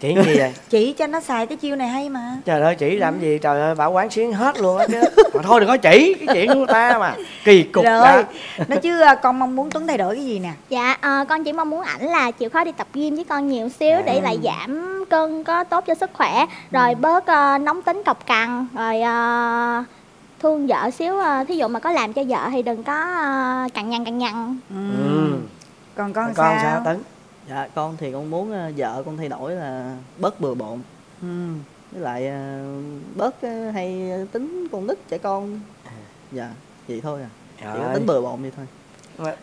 chỉ gì vậy? Chỉ cho nó xài cái chiêu này hay mà. Trời ơi chỉ làm gì? Trời ơi bảo quán xuyến hết luôn á chứ. Mà thôi đừng có chỉ cái chuyện của người ta mà. Kỳ cục rồi nó chứ à, con mong muốn tuấn thay đổi cái gì nè? Dạ ờ, con chỉ mong muốn ảnh là chịu khó đi tập gym với con nhiều xíu để lại giảm cân có tốt cho sức khỏe, rồi bớt ờ, nóng tính cọc cằn, rồi ờ, thương vợ xíu ờ, thí dụ mà có làm cho vợ thì đừng có ờ, cằn nhằn cằn nhằn. ừ. còn con, con sao, sao tấn dạ con thì con muốn à, vợ con thay đổi là bớt bừa bộn. Ừ. với lại à, bớt à, hay tính con nít trẻ con. Dạ vậy thôi à. Chỉ có tính bừa bộn vậy thôi.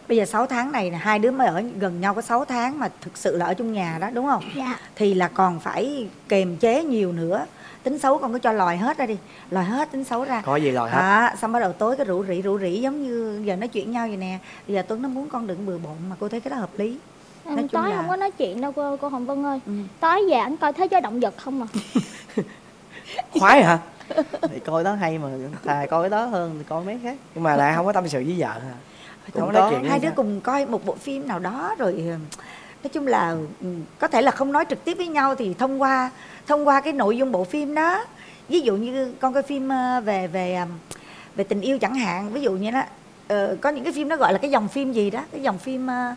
Bây giờ 6 tháng này nè hai đứa mới ở gần nhau có 6 tháng mà thực sự là ở chung nhà đó đúng không? Dạ. thì là còn phải kềm chế nhiều nữa. Tính xấu con cứ cho lòi hết ra đi. Lòi hết tính xấu ra. Có gì lòi hết. À, xong bắt đầu tối cái rủ rỉ rủ rỉ giống như giờ nói chuyện nhau vậy nè. Bây giờ tuấn nó muốn con đừng bừa bộn mà cô thấy cái đó hợp lý Em tối là- không có nói chuyện đâu cô, cô Hồng Vân ơi. Ừ. Tối về ảnh coi thế giới động vật không à? Khoái hả? Thì coi đó hay mà thà coi cái đó hơn thì coi mấy khác. Nhưng mà lại không có tâm sự với vợ hả? Cũng không nói chuyện hai đứa sao? cùng coi một bộ phim nào đó rồi ừ, nói chung là ừ, có thể là không nói trực tiếp với nhau thì thông qua thông qua cái nội dung bộ phim đó. Ví dụ như con coi phim ờ, về về ờ, về tình yêu chẳng hạn. Ví dụ như đó ờ, có những cái phim nó gọi là cái dòng phim gì đó? Cái dòng phim ờ,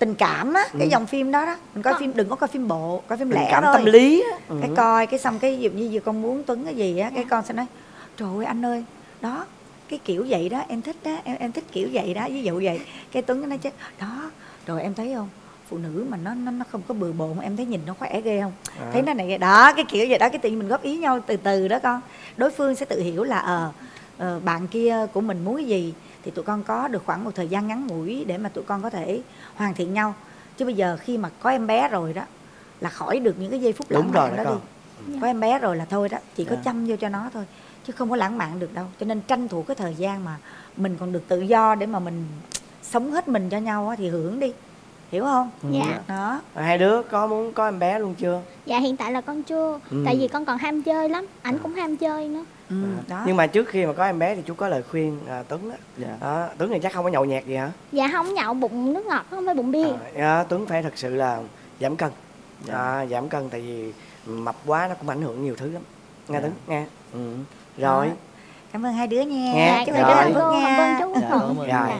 tình cảm á cái dòng phim đó đó. Mình coi phim đừng có coi phim bộ coi phim tình lẻ cảm thôi. tâm lý á. ừ. cái coi cái xong cái ví dụ như giờ con muốn tuấn cái gì á cái con sẽ nói trời ơi anh ơi đó cái kiểu vậy đó em thích đó em em thích kiểu vậy đó. Ví dụ vậy. Cái tuấn nó nói chứ đó rồi em thấy không phụ nữ mà nó nó nó không có bừa bộn em thấy nhìn nó khỏe ghê không? À. thấy nó này đó cái kiểu vậy đó cái tự nhiên mình góp ý nhau từ từ đó con. Đối phương sẽ tự hiểu là ờ ờ, bạn kia của mình muốn cái gì thì tụi con có được khoảng một thời gian ngắn ngủi để mà tụi con có thể hoàn thiện nhau. Chứ bây giờ khi mà có em bé rồi đó là khỏi được những cái giây phút lãng mạn đó con. đi có em bé rồi là thôi đó chỉ có Dạ. chăm vô cho nó thôi chứ không có lãng mạn được đâu. Cho nên tranh thủ cái thời gian mà mình còn được tự do để mà mình sống hết mình cho nhau á, thì hưởng đi. Hiểu không? Dạ. Đó. Hai đứa có muốn có em bé luôn chưa? Dạ hiện tại là con chưa Ừ. Tại vì con còn ham chơi lắm Ảnh cũng ham chơi nữa ừ, đó. nhưng mà trước khi mà có em bé thì chú có lời khuyên à, tuấn á. Dạ. Đó, tuấn thì chắc không có nhậu nhẹt gì hả? Dạ không nhậu bụng nước ngọt không phải bụng bia. À, à, tuấn phải thật sự là giảm cân. Dạ. à, giảm cân tại vì mập quá nó cũng ảnh hưởng nhiều thứ lắm. Nghe Dạ. tuấn nghe. Ừ. rồi. Cảm ơn hai đứa nha. Nha, chúc rồi. hai đứa hạnh cô phúc Hồng Vân nha chú. Dạ, cảm ơn. rồi